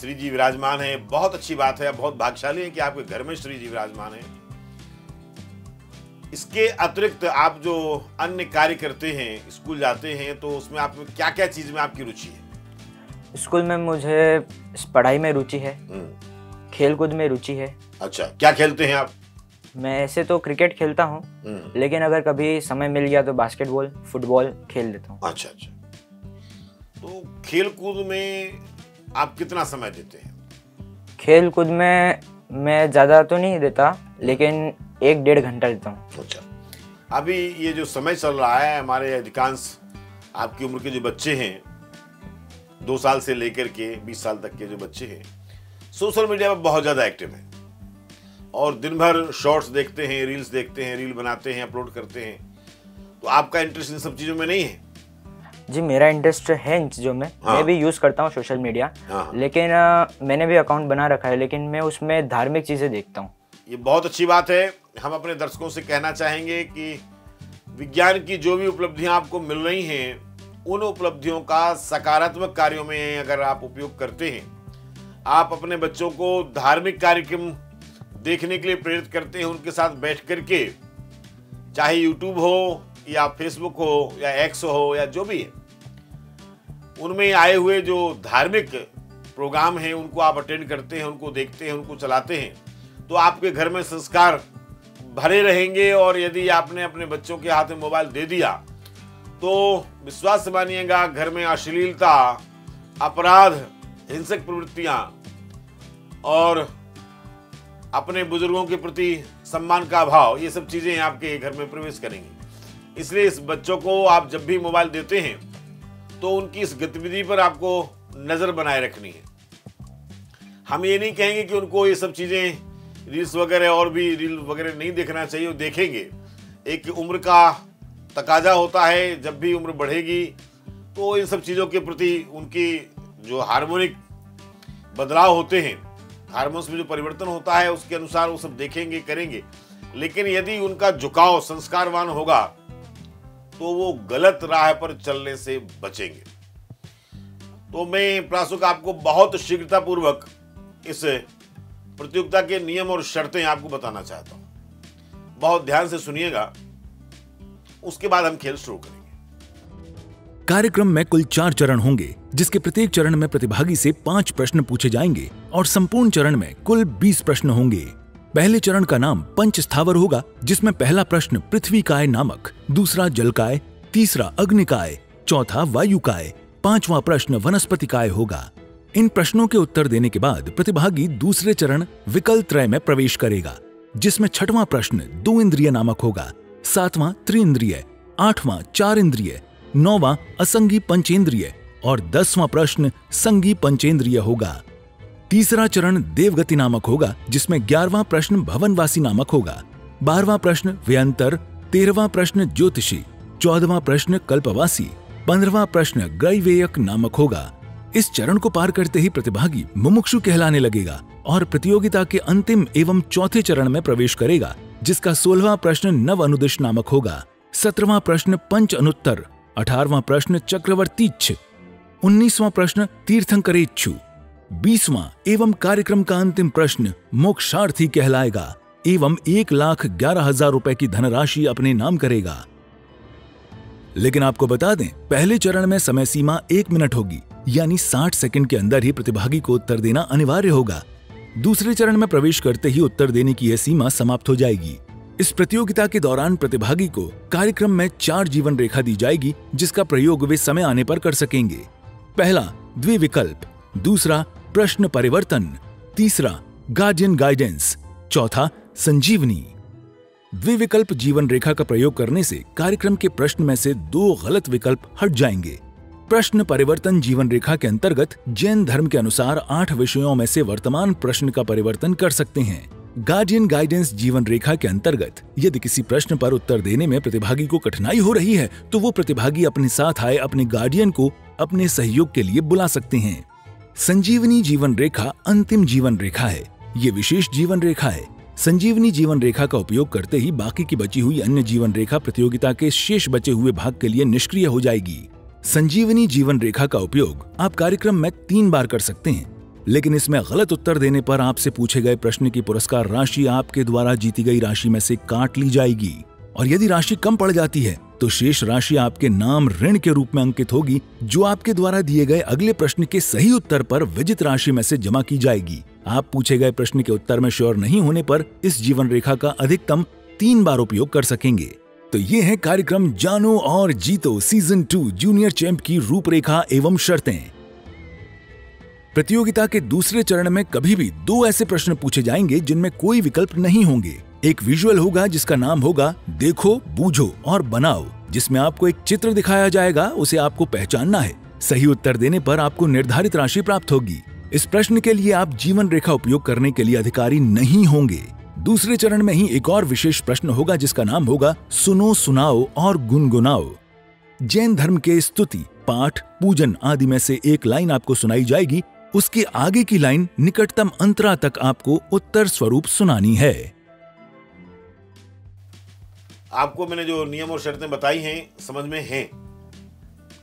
S1: श्री जी विराजमान है। बहुत अच्छी बात है। बहुत भाग्यशाली है कि आपके घर में श्री जी विराजमान है। इसके अतिरिक्त आप जो अन्य कार्य करते हैं स्कूल जाते हैं तो उसमें आप क्या क्या चीज़ में आपकी रुचि है?
S5: स्कूल में मुझे पढ़ाई में रुचि है
S1: हम्म,
S5: खेल कूद में रुचि है।
S1: अच्छा क्या खेलते हैं आप?
S5: मैं ऐसे तो क्रिकेट खेलता हूँ
S1: हम्म,
S5: लेकिन अगर कभी समय मिल गया तो बास्केटबॉल फुटबॉल खेल लेता हूँ।
S1: अच्छा अच्छा। तो खेल कूद में आप कितना समय देते हैं?
S5: खेल कूद में मैं ज़्यादा तो नहीं देता लेकिन एक डेढ़ घंटा देता हूँ।
S1: अच्छा अभी ये जो समय चल रहा है हमारे अधिकांश आपकी उम्र के जो बच्चे हैं दो साल से लेकर के बीस साल तक के जो बच्चे हैं सोशल मीडिया पर बहुत ज़्यादा एक्टिव हैं। और दिन भर शॉर्ट्स देखते हैं रील्स देखते हैं रील बनाते हैं अपलोड करते हैं। तो आपका इंटरेस्ट इन सब चीज़ों में नहीं है?
S5: जी मेरा इंटरेस्ट है इन चीज़ों में।
S1: हाँ।
S5: मैं भी यूज़ करता हूँ सोशल मीडिया।
S1: हाँ।
S5: लेकिन अ, मैंने भी अकाउंट बना रखा है लेकिन मैं उसमें धार्मिक चीज़ें देखता हूँ।
S1: ये बहुत अच्छी बात है। हम अपने दर्शकों से कहना चाहेंगे कि विज्ञान की जो भी उपलब्धियाँ आपको मिल रही हैं, उन उपलब्धियों का सकारात्मक कार्यों में अगर आप उपयोग करते हैं, आप अपने बच्चों को धार्मिक कार्यक्रम देखने के लिए प्रेरित करते हैं, उनके साथ बैठ करके, चाहे यूट्यूब हो या फेसबुक हो या एक्स हो या जो भी है, उनमें आए हुए जो धार्मिक प्रोग्राम हैं, उनको आप अटेंड करते हैं, उनको देखते हैं, उनको चलाते हैं। तो आपके घर में संस्कार भरे रहेंगे और यदि आपने अपने बच्चों के हाथ में मोबाइल दे दिया तो विश्वास मानिएगा, घर में अश्लीलता, अपराध, हिंसक प्रवृत्तियाँ और अपने बुज़ुर्गों के प्रति सम्मान का अभाव, ये सब चीज़ें आपके घर में प्रवेश करेंगी। इसलिए इस बच्चों को आप जब भी मोबाइल देते हैं तो उनकी इस गतिविधि पर आपको नज़र बनाए रखनी है। हम ये नहीं कहेंगे कि उनको ये सब चीज़ें रील्स वगैरह और भी रील वगैरह नहीं देखना चाहिए, वो देखेंगे। एक उम्र का तकाजा होता है, जब भी उम्र बढ़ेगी तो इन सब चीज़ों के प्रति उनकी जो हार्मोनिक बदलाव होते हैं, हार्मोन्स में जो परिवर्तन होता है, उसके अनुसार वो सब देखेंगे, करेंगे। लेकिन यदि उनका झुकाव संस्कारवान होगा तो वो गलत राह पर चलने से बचेंगे। तो मैं प्रासुक आपको बहुत शीघ्रतापूर्वक इस प्रतियोगिता के नियम और शर्तें आपको बताना चाहता हूँ। बहुत ध्यान से सुनिएगा। उसके बाद हम खेल शुरू करेंगे।
S3: कार्यक्रम में कुल चार चरण होंगे, जिसके प्रत्येक चरण में प्रतिभागी से पाँच प्रश्न पूछे जाएँगे और संपूर्ण चरण में कुल बीस प्रश्न होंगे। पहले चरण का नाम पंच स्थावर होगा, जिसमें पहला प्रश्न पृथ्वी काय नामक, दूसरा जल काय तीसरा अग्निकाय, चौथा वायु काय पांचवा प्रश्न वनस्पति काय होगा। इन प्रश्नों के उत्तर देने के बाद प्रतिभागी दूसरे चरण विकल्प त्रय में प्रवेश करेगा, जिसमें छठवां प्रश्न दो इंद्रिय नामक होगा, सातवां त्रिइंद्रिय, आठवां चार इंद्रिय नौवां असंगी पंचेंद्रिय और दसवां प्रश्न संगी पंचेंद्रिय होगा। तीसरा चरण देवगति नामक होगा, जिसमें ग्यारहवां प्रश्न भवनवासी नामक होगा, बारहवां प्रश्न व्यंतर, तेरहवां प्रश्न ज्योतिषी, चौदहवां प्रश्न कल्पवासी, पंद्रहवां प्रश्न ग्रैवेयक नामक होगा। इस चरण को पार करते ही प्रतिभागी मुमुक्षु कहलाने लगेगा और प्रतियोगिता के अंतिम एवं चौथे चरण में प्रवेश करेगा, जिसका सोलहवां प्रश्न नव अनुदिश नामक होगा। सत्रहवां प्रश्न पंच अनुत्तर अठारवा प्रश्न चक्रवर्तीच्छ उन्नीसवा प्रश्न तीर्थंकरेच्छु, बीसवा एवं कार्यक्रम का अंतिम प्रश्न मोक्षार्थी कहलाएगा, एवं एक लाख ग्यारह हज़ार रुपए की धनराशि अपने नाम करेगा। लेकिन आपको बता दें, पहले चरण में समय सीमा एक मिनट होगी। यानी 60 सेकंड के अंदर ही प्रतिभागी को उत्तर देना अनिवार्य होगा। दूसरे चरण में प्रवेश करते ही उत्तर देने की यह सीमा समाप्त हो जाएगी। इस प्रतियोगिता के दौरान प्रतिभागी को कार्यक्रम में चार जीवन रेखा दी जाएगी, जिसका प्रयोग वे समय आने पर कर सकेंगे। पहला, द्विविकल्प। दूसरा, प्रश्न परिवर्तन। तीसरा गार्जियन गाइडेंस चौथा, संजीवनी। द्विविकल्प जीवन रेखा का प्रयोग करने से कार्यक्रम के प्रश्न में से दो गलत विकल्प हट जाएँगे। प्रश्न परिवर्तन जीवन रेखा के अंतर्गत जैन धर्म के अनुसार आठ विषयों में से वर्तमान प्रश्न का परिवर्तन कर सकते हैं। गार्डियन गाइडेंस जीवन रेखा के अंतर्गत, यदि किसी प्रश्न पर उत्तर देने में प्रतिभागी को कठिनाई हो रही है तो वो प्रतिभागी अपने साथ आए, अपने गार्डियन को, अपने सहयोग के लिए बुला सकते हैं। संजीवनी जीवन रेखा अंतिम जीवन रेखा है। ये विशेष जीवन रेखा है। संजीवनी जीवन रेखा का उपयोग करते ही बाकी की बची हुई अन्य जीवन रेखा प्रतियोगिता के शेष बचे हुए भाग के लिए निष्क्रिय हो जाएगी। संजीवनी जीवन रेखा का उपयोग आप कार्यक्रम में तीन बार कर सकते हैं, लेकिन इसमें गलत उत्तर देने पर आपसे पूछे गए प्रश्न की पुरस्कार राशि आपके द्वारा जीती गई राशि में से काट ली जाएगी। और यदि राशि कम पड़ जाती है तो शेष राशि आपके नाम ऋण के रूप में अंकित होगी, जो आपके द्वारा दिए गए अगले प्रश्न के सही उत्तर पर विजित राशि में से जमा की जाएगी। आप पूछे गए प्रश्न के उत्तर में श्योर नहीं होने पर इस जीवन रेखा का अधिकतम तीन बार उपयोग कर सकेंगे। तो ये है कार्यक्रम जानो और जीतो सीज़न टू जूनियर चैंप की रूपरेखा एवं शर्तें। प्रतियोगिता के दूसरे चरण में कभी भी दो ऐसे प्रश्न पूछे जाएँगे जिनमें कोई विकल्प नहीं होंगे। एक विजुअल होगा, जिसका नाम होगा, देखो, बूझो और बनाओ, जिसमें आपको एक चित्र दिखाया जाएगा, उसे आपको पहचानना है। सही उत्तर देने पर आपको निर्धारित राशि प्राप्त होगी। इस प्रश्न के लिए आप जीवन रेखा उपयोग करने के लिए अधिकारी नहीं होंगे। दूसरे चरण में ही एक और विशेष प्रश्न होगा जिसका नाम होगा सुनो सुनाओ और गुनगुनाओ। जैन धर्म के स्तुति पाठ पूजन आदि में से एक लाइन आपको सुनाई जाएगी। उसके आगे की लाइन निकटतम अंतरा तक आपको उत्तर स्वरूप सुनानी है।
S1: आपको मैंने जो नियम और शर्तें बताई हैं समझ में हैं?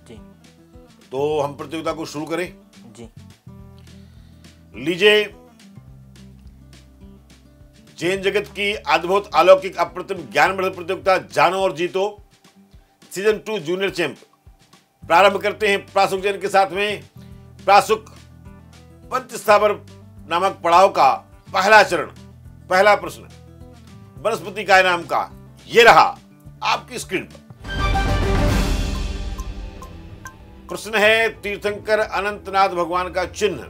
S5: जी।
S1: तो हम प्रतियोगिता को शुरू करें?
S5: जी।
S1: लीजिए जैन जगत की अद्भुत अलौकिक अप्रतिम ज्ञान ज्ञानवर्धक प्रतियोगिता जानो और जीतो। Season two junior champ. प्रारंभ करते हैं प्रासुक जैन के साथ में। प्रासुक पंचस्थावर नामक पड़ाव का पहला चरण, पहला प्रश्न। वनस्पति काय नाम का, ये रहा आपकी स्क्रीन पर। प्रश्न है, तीर्थंकर अनंतनाथ भगवान का चिन्ह।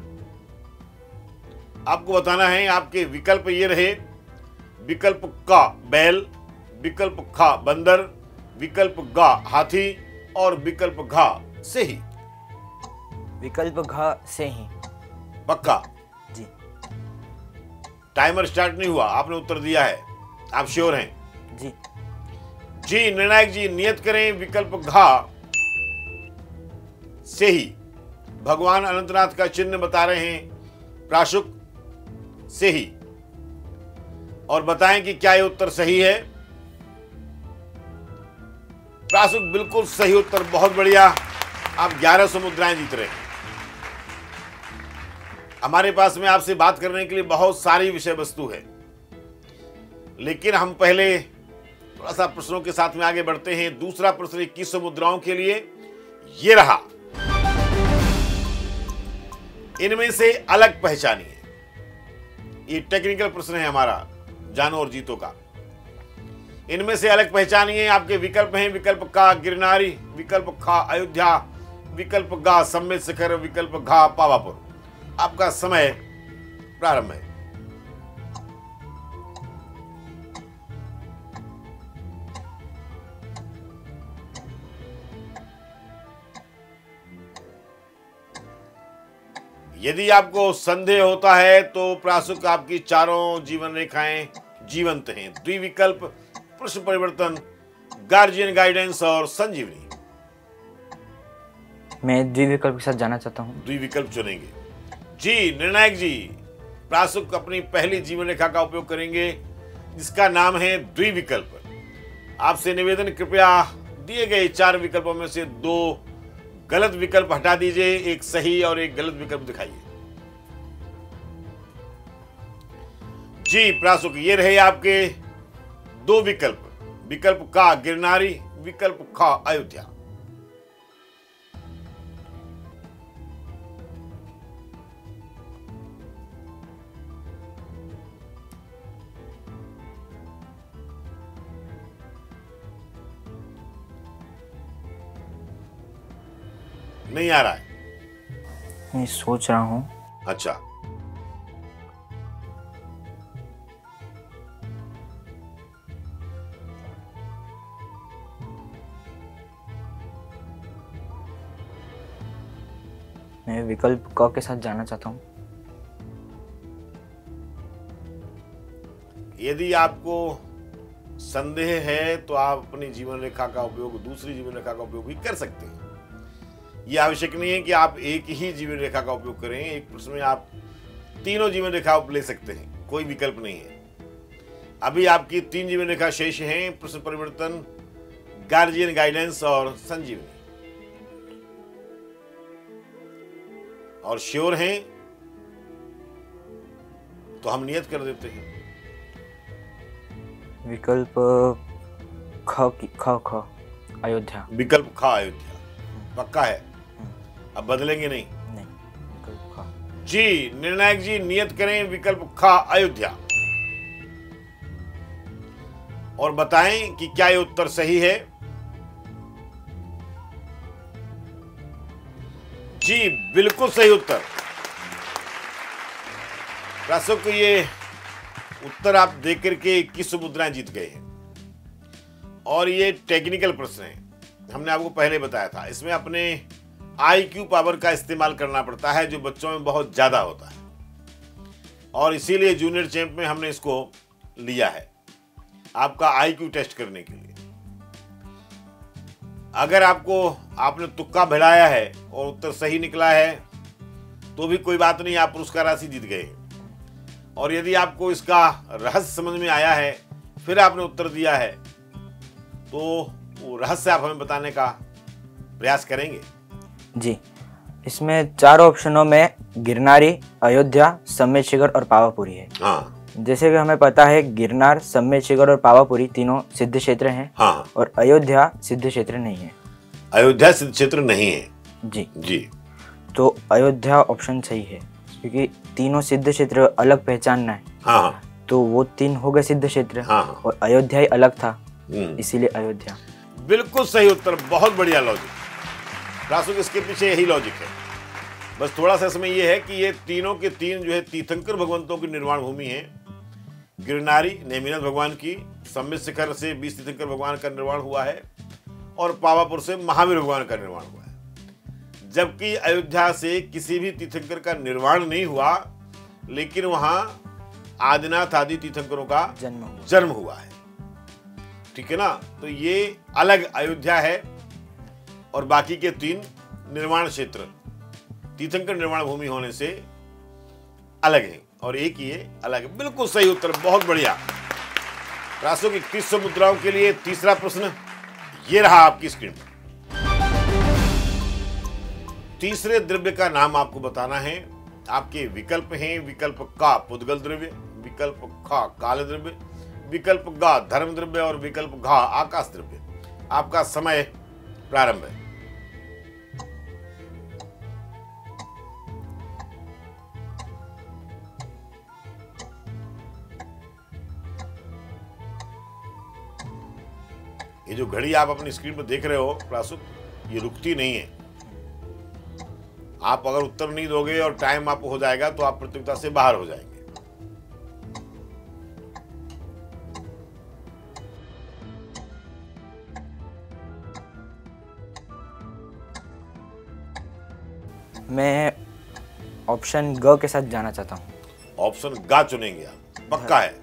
S1: आपको बताना है, आपके विकल्प ये रहे। विकल्प का बैल विकल्प खा बंदर विकल्प गा हाथी और विकल्प घा से ही
S5: विकल्प घा से ही
S1: पक्का?
S5: जी।
S1: टाइमर स्टार्ट नहीं हुआ आपने उत्तर दिया है। आप श्योर हैं?
S5: जी।
S1: जी निर्णायक जी नियत करें विकल्प घा से ही भगवान अनंतनाथ का चिन्ह बता रहे हैं प्राशुक से ही और बताएँ कि क्या ये उत्तर सही है? प्राशुक बिल्कुल सही उत्तर, बहुत बढ़िया। आप 1100 मुद्राएँ जीत रहे हैं। हमारे पास में आपसे बात करने के लिए बहुत सारी विषय वस्तु है। लेकिन हम पहले थोड़ा सा प्रश्नों के साथ में आगे बढ़ते हैं। दूसरा प्रश्न इक्कीस मुद्राओं के लिए ये रहा? इनमें से अलग पहचानिए। ये टेक्निकल प्रश्न है हमारा। जानो और जीतो का। इनमें से अलग पहचानिए आपके विकल्प हैं, विकल्प का गिरनारी, विकल्प खा अयोध्या, विकल्प गा सम्मेत शिखर, विकल्प घा पावापुर। आपका समय प्रारंभ है। यदि आपको संदेह होता है तो प्रासुक आपकी चारों जीवन रेखाएँ जीवंत हैं। द्विविकल्प प्रश्न परिवर्तन गार्जियन गाइडेंस और संजीवनी।
S5: मैं द्विविकल्प के साथ जाना चाहता हूँ।
S1: द्विविकल्प चुनेंगे। जी निर्णायक जी प्रासुक अपनी पहली जीवन रेखा का उपयोग करेंगे जिसका नाम है द्विविकल्प। आपसे निवेदन कृपया दिए गए चार विकल्पों में से दो गलत विकल्प हटा दीजिए, एक सही और एक गलत विकल्प दिखाइए। जी, प्रासुक, ये रहे आपके दो विकल्प। विकल्प का गिरनारी, विकल्प का अयोध्या। नहीं आ रहा है।
S5: मैं सोच रहा हूँ।
S1: अच्छा।
S5: मैं विकल्प क के साथ जाना चाहता हूँ।
S1: यदि आपको संदेह है तो आप अपनी जीवन रेखा का उपयोग दूसरी जीवन रेखा का उपयोग भी कर सकते हैं। ये आवश्यक नहीं है कि आप एक ही जीवन रेखा का उपयोग करें एक प्रश्न में आप तीनों जीवन रेखा ले सकते हैं कोई विकल्प नहीं है। अभी आपकी तीन जीवन रेखा शेष हैं प्रश्न परिवर्तन गार्जियन गाइडेंस और संजीवनी। और श्योर हैं तो हम नियत कर देते हैं।
S5: विकल्प ख की ख ख अयोध्या।
S1: विकल्प खा अयोध्या। पक्का है? अब बदलेंगे नहीं।
S5: नहीं विकल्प ख
S1: जी निर्णायक जी नियत करें विकल्प खा अयोध्या। और बताएँ कि क्या ये उत्तर सही है। जी बिल्कुल सही उत्तर। प्रासुक ये उत्तर आप देख करके इक्कीस मुद्राएँ जीत गए हैं। और ये टेक्निकल प्रश्न है। हमने आपको पहले बताया था। इसमें अपने आई क्यू पावर का इस्तेमाल करना पड़ता है, जो बच्चों में बहुत ज़्यादा होता है। और इसीलिए जूनियर चैंप में हमने इसको लिया है, आपका आई क्यू टेस्ट करने के लिए। अगर आपको, आपने तुक्का भिड़ाया है और उत्तर सही निकला है तो भी कोई बात नहीं, आप पुरस्कार राशि जीत गए। और यदि आपको इसका रहस्य समझ में आया है, फिर आपने उत्तर दिया है तो वो रहस्य आप हमें बताने का प्रयास करेंगे।
S5: जी। इसमें चार ऑप्शनों में गिरनारी अयोध्या सम्मेद शिखर और पावापुरी है।
S1: हाँ।
S5: जैसे कि हमें पता है गिरनार सम्मेद शिखर और पावापुरी तीनों सिद्ध क्षेत्र हैं
S1: हाँ।
S5: और अयोध्या सिद्ध क्षेत्र नहीं है।
S1: अयोध्या सिद्ध क्षेत्र नहीं है।
S5: जी।
S1: जी।
S5: तो अयोध्या ऑप्शन सही है क्योंकि तीनों सिद्ध क्षेत्र अलग पहचानना है।
S1: हाँ हाँ।
S5: तो वो तीन हो गए सिद्ध क्षेत्र
S1: हाँ, हाँ।
S5: और अयोध्या ही अलग था
S1: हम्म।
S5: इसीलिए अयोध्या।
S1: बिल्कुल सही उत्तर बहुत बढ़िया लॉजिक रासुक इसके पीछे यही लॉजिक है। बस थोड़ा सा इसमें यह है कि ये तीनों के तीन जो है तीर्थंकर भगवंतों की निर्माण भूमि है। गिरनारी नेमिनाथ भगवान की सम्मित शिखर से बीस तीर्थंकर भगवान का निर्माण हुआ है और पावापुर से महावीर भगवान का निर्माण हुआ है। जबकि अयोध्या से किसी भी तीर्थंकर का निर्माण नहीं हुआ लेकिन वहाँ आदिनाथ आदि तीर्थंकरों का
S5: जन्म हुआ।
S1: जन्म हुआ है। ठीक है ना? तो ये अलग अयोध्या है। और बाकी के तीन निर्माण क्षेत्र, तीर्थंकर निर्माण भूमि होने से अलग है और एक ये अलग है। बिल्कुल सही उत्तर, बहुत बढ़िया। राशों की इक्कीस सौ मुद्राओं के लिए तीसरा प्रश्न, ये रहा आपकी स्क्रीन पर। तीसरे द्रव्य का नाम आपको बताना है। आपके विकल्प हैं, विकल्प का पुद्गल द्रव्य, विकल्प खा काल द्रव्य, विकल्प गा धर्म द्रव्य और विकल्प घा आकाश द्रव्य। आपका समय प्रारंभ है। ये जो घड़ी आप अपनी स्क्रीन पर देख रहे हो प्रासुत ये रुकती नहीं है। आप अगर उत्तर नहीं दोगे और टाइम आप हो जाएगा तो आप प्रतियोगिता से बाहर हो जाएँगे।
S5: मैं ऑप्शन ग के साथ जाना चाहता हूँ।
S1: ऑप्शन ग चुनेंगे आप। पक्का है?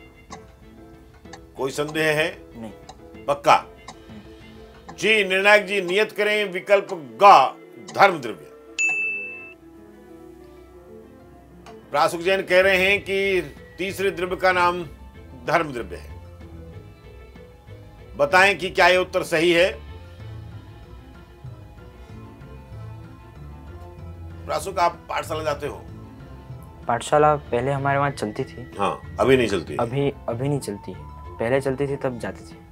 S1: कोई संदेह है?
S5: नहीं।
S1: पक्का? जी निर्णायक जी नियत करें विकल्प गा धर्म द्रव्य। प्रासुक जैन कह रहे हैं कि तीसरे द्रव्य का नाम धर्म द्रव्य है। बताएँ कि क्या यह उत्तर सही है? प्रासुक आप पाठशाला जाते हो?
S5: पाठशाला पहले हमारे वहाँ चलती थी।
S1: हाँ अभी नहीं चलती
S5: अभी अभी नहीं चलती है। पहले चलती थी तब जाती थी।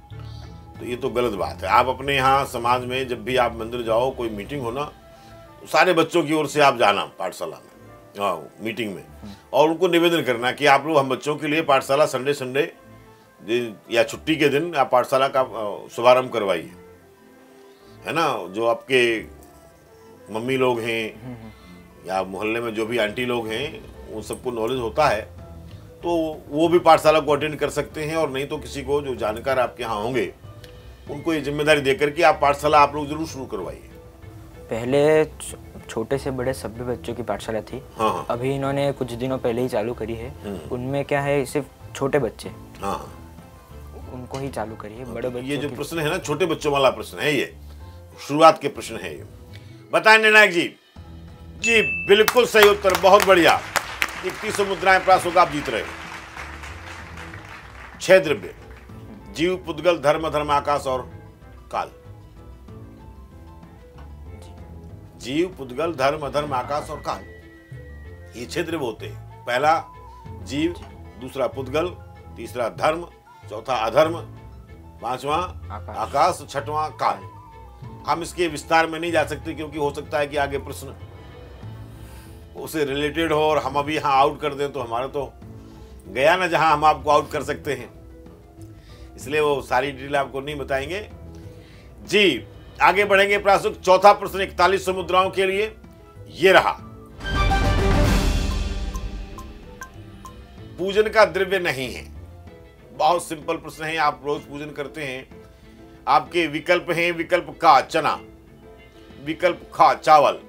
S1: तो ये तो गलत बात है। आप अपने यहाँ समाज में जब भी आप मंदिर जाओ, कोई मीटिंग हो ना तो सारे बच्चों की ओर से आप जाना पाठशाला में हाँ मीटिंग में। और उनको निवेदन करना कि आप लोग हम बच्चों के लिए पाठशाला संडे संडे या छुट्टी के दिन आप पाठशाला का शुभारंभ करवाइए। है ना? जो आपके मम्मी लोग हैं या मोहल्ले में जो भी आंटी लोग हैं, उन सबको नॉलेज होता है तो वो भी पाठशाला को अटेंड कर सकते हैं और नहीं तो किसी को जो जानकार आपके यहाँ होंगे उनको ये ज़िम्मेदारी देकर के आप पाठशाला आप लोग ज़रूर शुरू करवाइए।
S5: पहले छोटे से बड़े सभी बच्चों की पाठशाला थी।
S1: हाँ हाँ।
S5: अभी इन्होंने कुछ दिनों पहले ही चालू करी है। उनमें क्या है सिर्फ़ छोटे बच्चे।
S1: हाँ हाँ।
S5: उनको ही चालू करिए है बड़े
S1: ये जो प्रश्न है ना छोटे बच्चों वाला प्रश्न है ये। शुरुआत के प्रश्न है ये। बताए निर्णायक जी। जी बिल्कुल सही उत्तर बहुत बढ़िया। इक्कीस मुद्राएँ प्राप्त होगा आप जीत रहे हो। छह द्रव्य। जीव पुद्गल धर्म धर्म आकाश और काल। जीव पुद्गल धर्म धर्म आकाश और काल। ये क्षेत्र होते हैं। पहला जीव दूसरा पुद्गल तीसरा धर्म चौथा अधर्म पांचवा
S5: आकाश।
S1: आकाश छठवां काल। हम इसके विस्तार में नहीं जा सकते क्योंकि हो सकता है कि आगे प्रश्न उसे रिलेटेड हो और हम अभी यहाँ आउट कर दें तो हमारा तो गया ना जहाँ हम आपको आउट कर सकते हैं। इसलिए वो सारी डिटेल आपको नहीं बताएँगे। जी, आगे बढ़ेंगे प्रासुक चौथा प्रश्न इकतालीस सौ मुद्राओं के लिए। ये रहा। पूजन का द्रव्य नहीं है। बहुत सिंपल प्रश्न है, आप रोज पूजन करते हैं। आपके विकल्प हैं, विकल्प का चना, विकल्प खा चावल,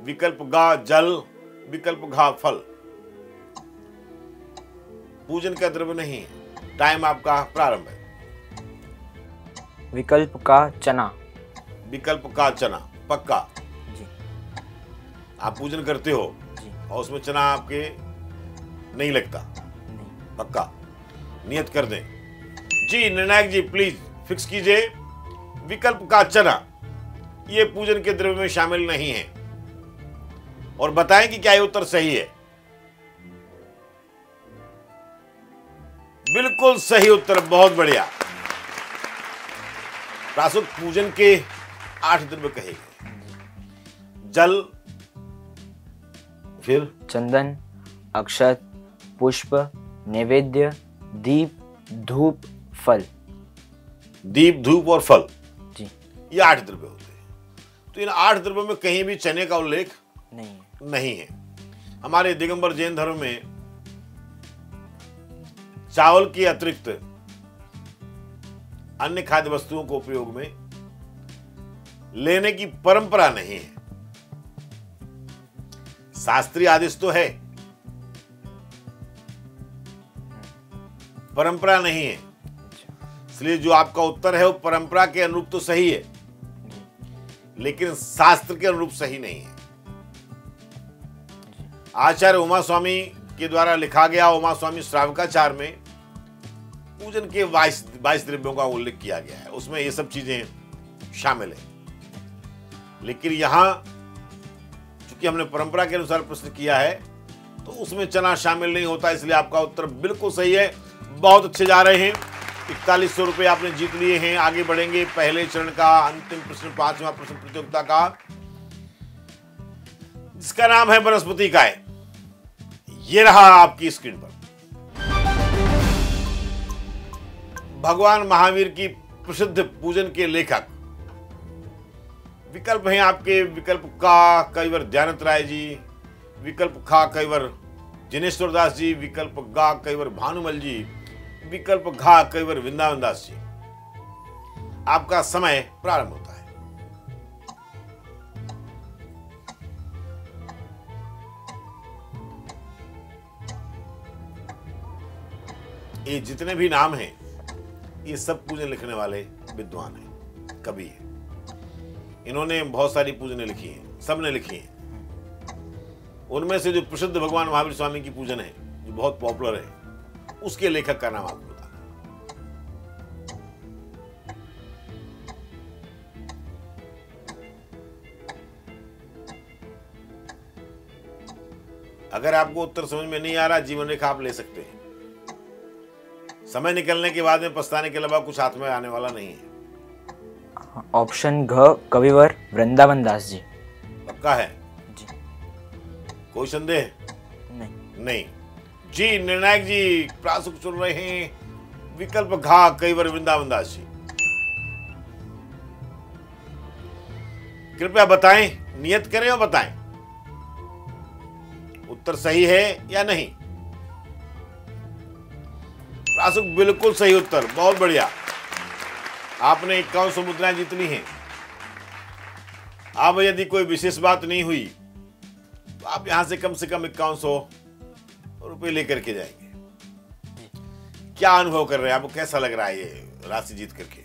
S1: विकल्प गा जल, विकल्प घा फल। पूजन का द्रव्य नहीं है। टाइम आपका प्रारंभ है।
S5: विकल्प का चना।
S1: विकल्प का चना पक्का?
S5: जी।
S1: आप पूजन करते हो?
S5: जी।
S1: और उसमें चना आपके नहीं लगता?
S5: नहीं।
S1: पक्का? नियत कर दें। जी निर्णायक जी प्लीज़ फिक्स कीजिए। विकल्प का चना ये पूजन के द्रव्य में शामिल नहीं है। और बताएँ कि क्या ये उत्तर सही है। बिल्कुल सही उत्तर बहुत बढ़िया। प्रासुक पूजन के आठ द्रव्य कहे गए। जल फिर?
S5: चंदन अक्षत पुष्प नैवेद्य दीप धूप फल।
S1: दीप धूप और फल।
S5: जी।
S1: ये आठ द्रव्य होते हैं। तो इन आठ द्रव्यों में कहीं भी चने का उल्लेख
S5: नहीं है।
S1: नहीं है। हमारे दिगंबर जैन धर्म में चावल के अतिरिक्त अन्य खाद्य वस्तुओं को उपयोग में लेने की परंपरा नहीं है। शास्त्रीय आदेश तो है। परंपरा नहीं है। इसलिए जो आपका उत्तर है वो परंपरा के अनुरूप तो सही है। लेकिन शास्त्र के अनुरूप सही नहीं है। आचार्य उमा स्वामी के द्वारा लिखा गया उमा स्वामी श्रावकाचार में पूजन के बाईस बाईस द्रव्यों का उल्लेख किया गया है। उसमें ये सब चीज़ें शामिल है। लेकिन यहाँ, चूँकि हमने परंपरा के अनुसार प्रश्न किया है तो उसमें चना शामिल नहीं होता, इसलिए आपका उत्तर बिल्कुल सही है। बहुत अच्छे जा रहे हैं। इकतालीस सौ रुपये आपने जीत लिए हैं। आगे बढ़ेंगे पहले चरण का, अंतिम प्रश्न, पांचवा प्रश्न प्रतियोगिता का। जिसका नाम है वनस्पति काय ये रहा आपकी स्क्रीन पर। भगवान महावीर की प्रसिद्ध पूजन के लेखक। विकल्प हैं आपके, विकल्प का कईवर दयानंद राय जी, विकल्प खा कईवर जिनेश्वर दास जी, विकल्प गा कईवर भानुमल जी, विकल्प घा कईवर वृंदावन दास जी। आपका समय प्रारंभ होता है। ये जितने भी नाम हैं ये सब पूजन लिखने वाले विद्वान हैं, कवि हैं। इन्होंने बहुत सारी पूजनें लिखी हैं, सबने लिखी हैं। उनमें से जो प्रसिद्ध भगवान महावीर स्वामी की पूजन है, जो बहुत पॉपुलर है, उसके लेखक का नाम आपको बताना। अगर आपको उत्तर समझ में नहीं आ रहा, जीवन रेखा आप ले सकते हैं। समय निकलने के बाद में पछताने के अलावा कुछ हाथ में आने वाला नहीं है।
S5: ऑप्शन घ कविवर वृंदावन दास जी।
S1: पक्का है?
S5: जी।
S1: कोई संदेह?
S5: नहीं।
S1: नहीं। जी निर्णायक जी प्रासुक चुन रहे हैं। विकल्प घा कई बार वृंदावन दास जी। कृपया बताएँ नियत करें और बताएँ। उत्तर सही है या नहीं? प्रासुक बिल्कुल सही उत्तर। बहुत बढ़िया। आपने इक्यावन सौ मुद्राएँ जीत ली हैं। अब यदि कोई विशेष बात नहीं हुई तो आप यहाँ से कम से कम इक्यावन सौ रुपये लेकर के जाएँगे। क्या अनुभव कर रहे हैं? आपको कैसा लग रहा है ये राशि जीत करके?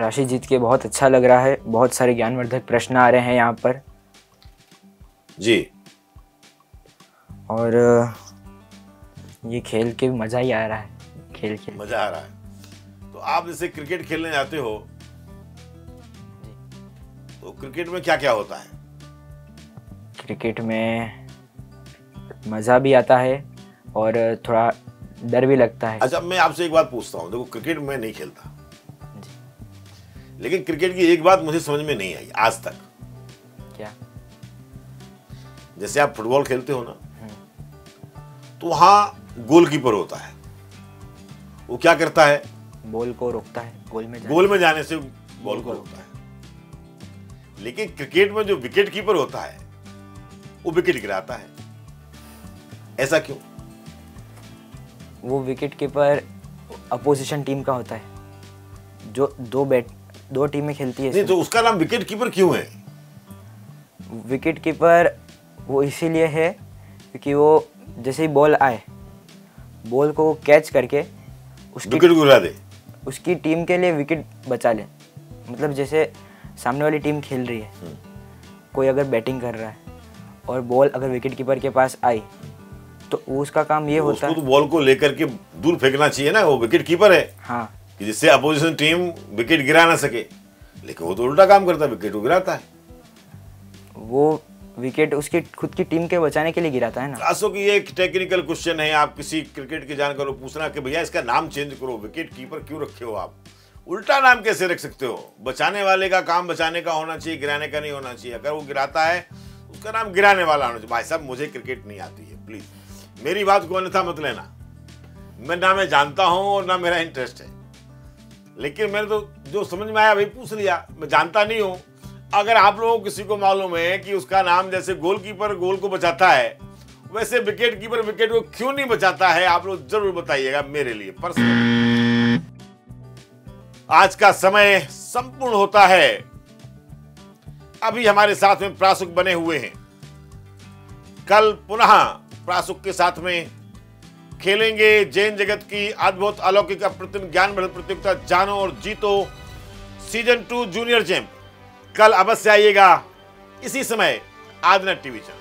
S5: राशि जीत के बहुत अच्छा लग रहा है। बहुत सारे ज्ञानवर्धक प्रश्न आ रहे हैं यहाँ पर।
S1: जी।
S5: और ये खेल के मज़ा ही आ रहा है। खेल खेल।
S1: मज़ा आ रहा है। तो आप जैसे क्रिकेट खेलने जाते हो तो क्रिकेट में क्या क्या होता है?
S5: क्रिकेट में मज़ा भी आता है और थोड़ा डर भी लगता है।
S1: अच्छा मैं आपसे एक बात पूछता हूँ। देखो क्रिकेट मैं नहीं खेलता। लेकिन क्रिकेट की एक बात मुझे समझ में नहीं आई आज तक।
S5: क्या?
S1: जैसे आप फुटबॉल खेलते हो ना तो वहाँ गोलकीपर होता है। वो क्या करता है?
S5: बॉल को रोकता है गोल में
S1: गोल में जाने से बॉल को रोकता है। लेकिन क्रिकेट में जो विकेट कीपर होता है वो विकेट गिराता है। ऐसा क्यों?
S5: वो विकेट कीपर अपोजिशन टीम का होता है। जो दो बैट दो टीमें खेलती है
S1: नहीं तो उसका नाम विकेट कीपर क्यों है?
S5: विकेट कीपर वो इसीलिए है क्योंकि वो जैसे ही बॉल आए बॉल को कैच करके उसकी
S1: विकेट गिरा दे।
S5: उसकी टीम के लिए विकेट बचा ले। मतलब जैसे सामने वाली टीम खेल रही है।
S1: हम्म।
S5: कोई अगर बैटिंग कर रहा है और बॉल अगर विकेट कीपर के पास आई तो उसका काम ये होता
S1: उसको तो बॉल को लेकर के दूर फेंकना चाहिए ना वो विकेट कीपर है।
S5: हाँ।
S1: कि जिससे अपोजिशन टीम विकेट गिरा ना सके। लेकिन वो तो उल्टा काम करता है विकेट गिराता है।
S5: वो विकेट उसकी खुद की टीम के बचाने के लिए गिराता है ना?
S1: क्लासों की ये एक टेक्निकल क्वेश्चन है, आप किसी क्रिकेट के जानकार पूछना कि भैया इसका नाम चेंज करो विकेट कीपर क्यों रखे हो आप? उल्टा नाम कैसे रख सकते हो? बचाने वाले का काम बचाने का होना चाहिए, गिराने का नहीं होना चाहिए। अगर वो गिराता है, उसका नाम गिराने वाला होना चाहिए। भाई साहब, मुझे क्रिकेट नहीं आती है प्लीज़ मेरी बात को अन्यथा मत लेना। मैं, ना मैं जानता हूँ और ना मेरा इंटरेस्ट है। लेकिन मैंने तो जो समझ में आया भाई पूछ लिया। मैं जानता नहीं हूँ। अगर आप लोगों किसी को मालूम है कि उसका नाम जैसे गोलकीपर गोल को बचाता है, वैसे विकेट कीपर विकेट को क्यों नहीं बचाता है, आप लोग ज़रूर बताइएगा मेरे लिए आज का समय संपूर्ण होता है। अभी हमारे साथ में प्रासुक बने हुए हैं। कल पुनः प्रासुक के साथ में खेलेंगे जैन जगत की अद्भुत अलौकिक अप्रतिम ज्ञान प्रतियोगिता जानो और जीतो सीज़न टू जूनियर चैंप। कल अवश्य आइएगा। इसी समय आदना टीवी चैनल।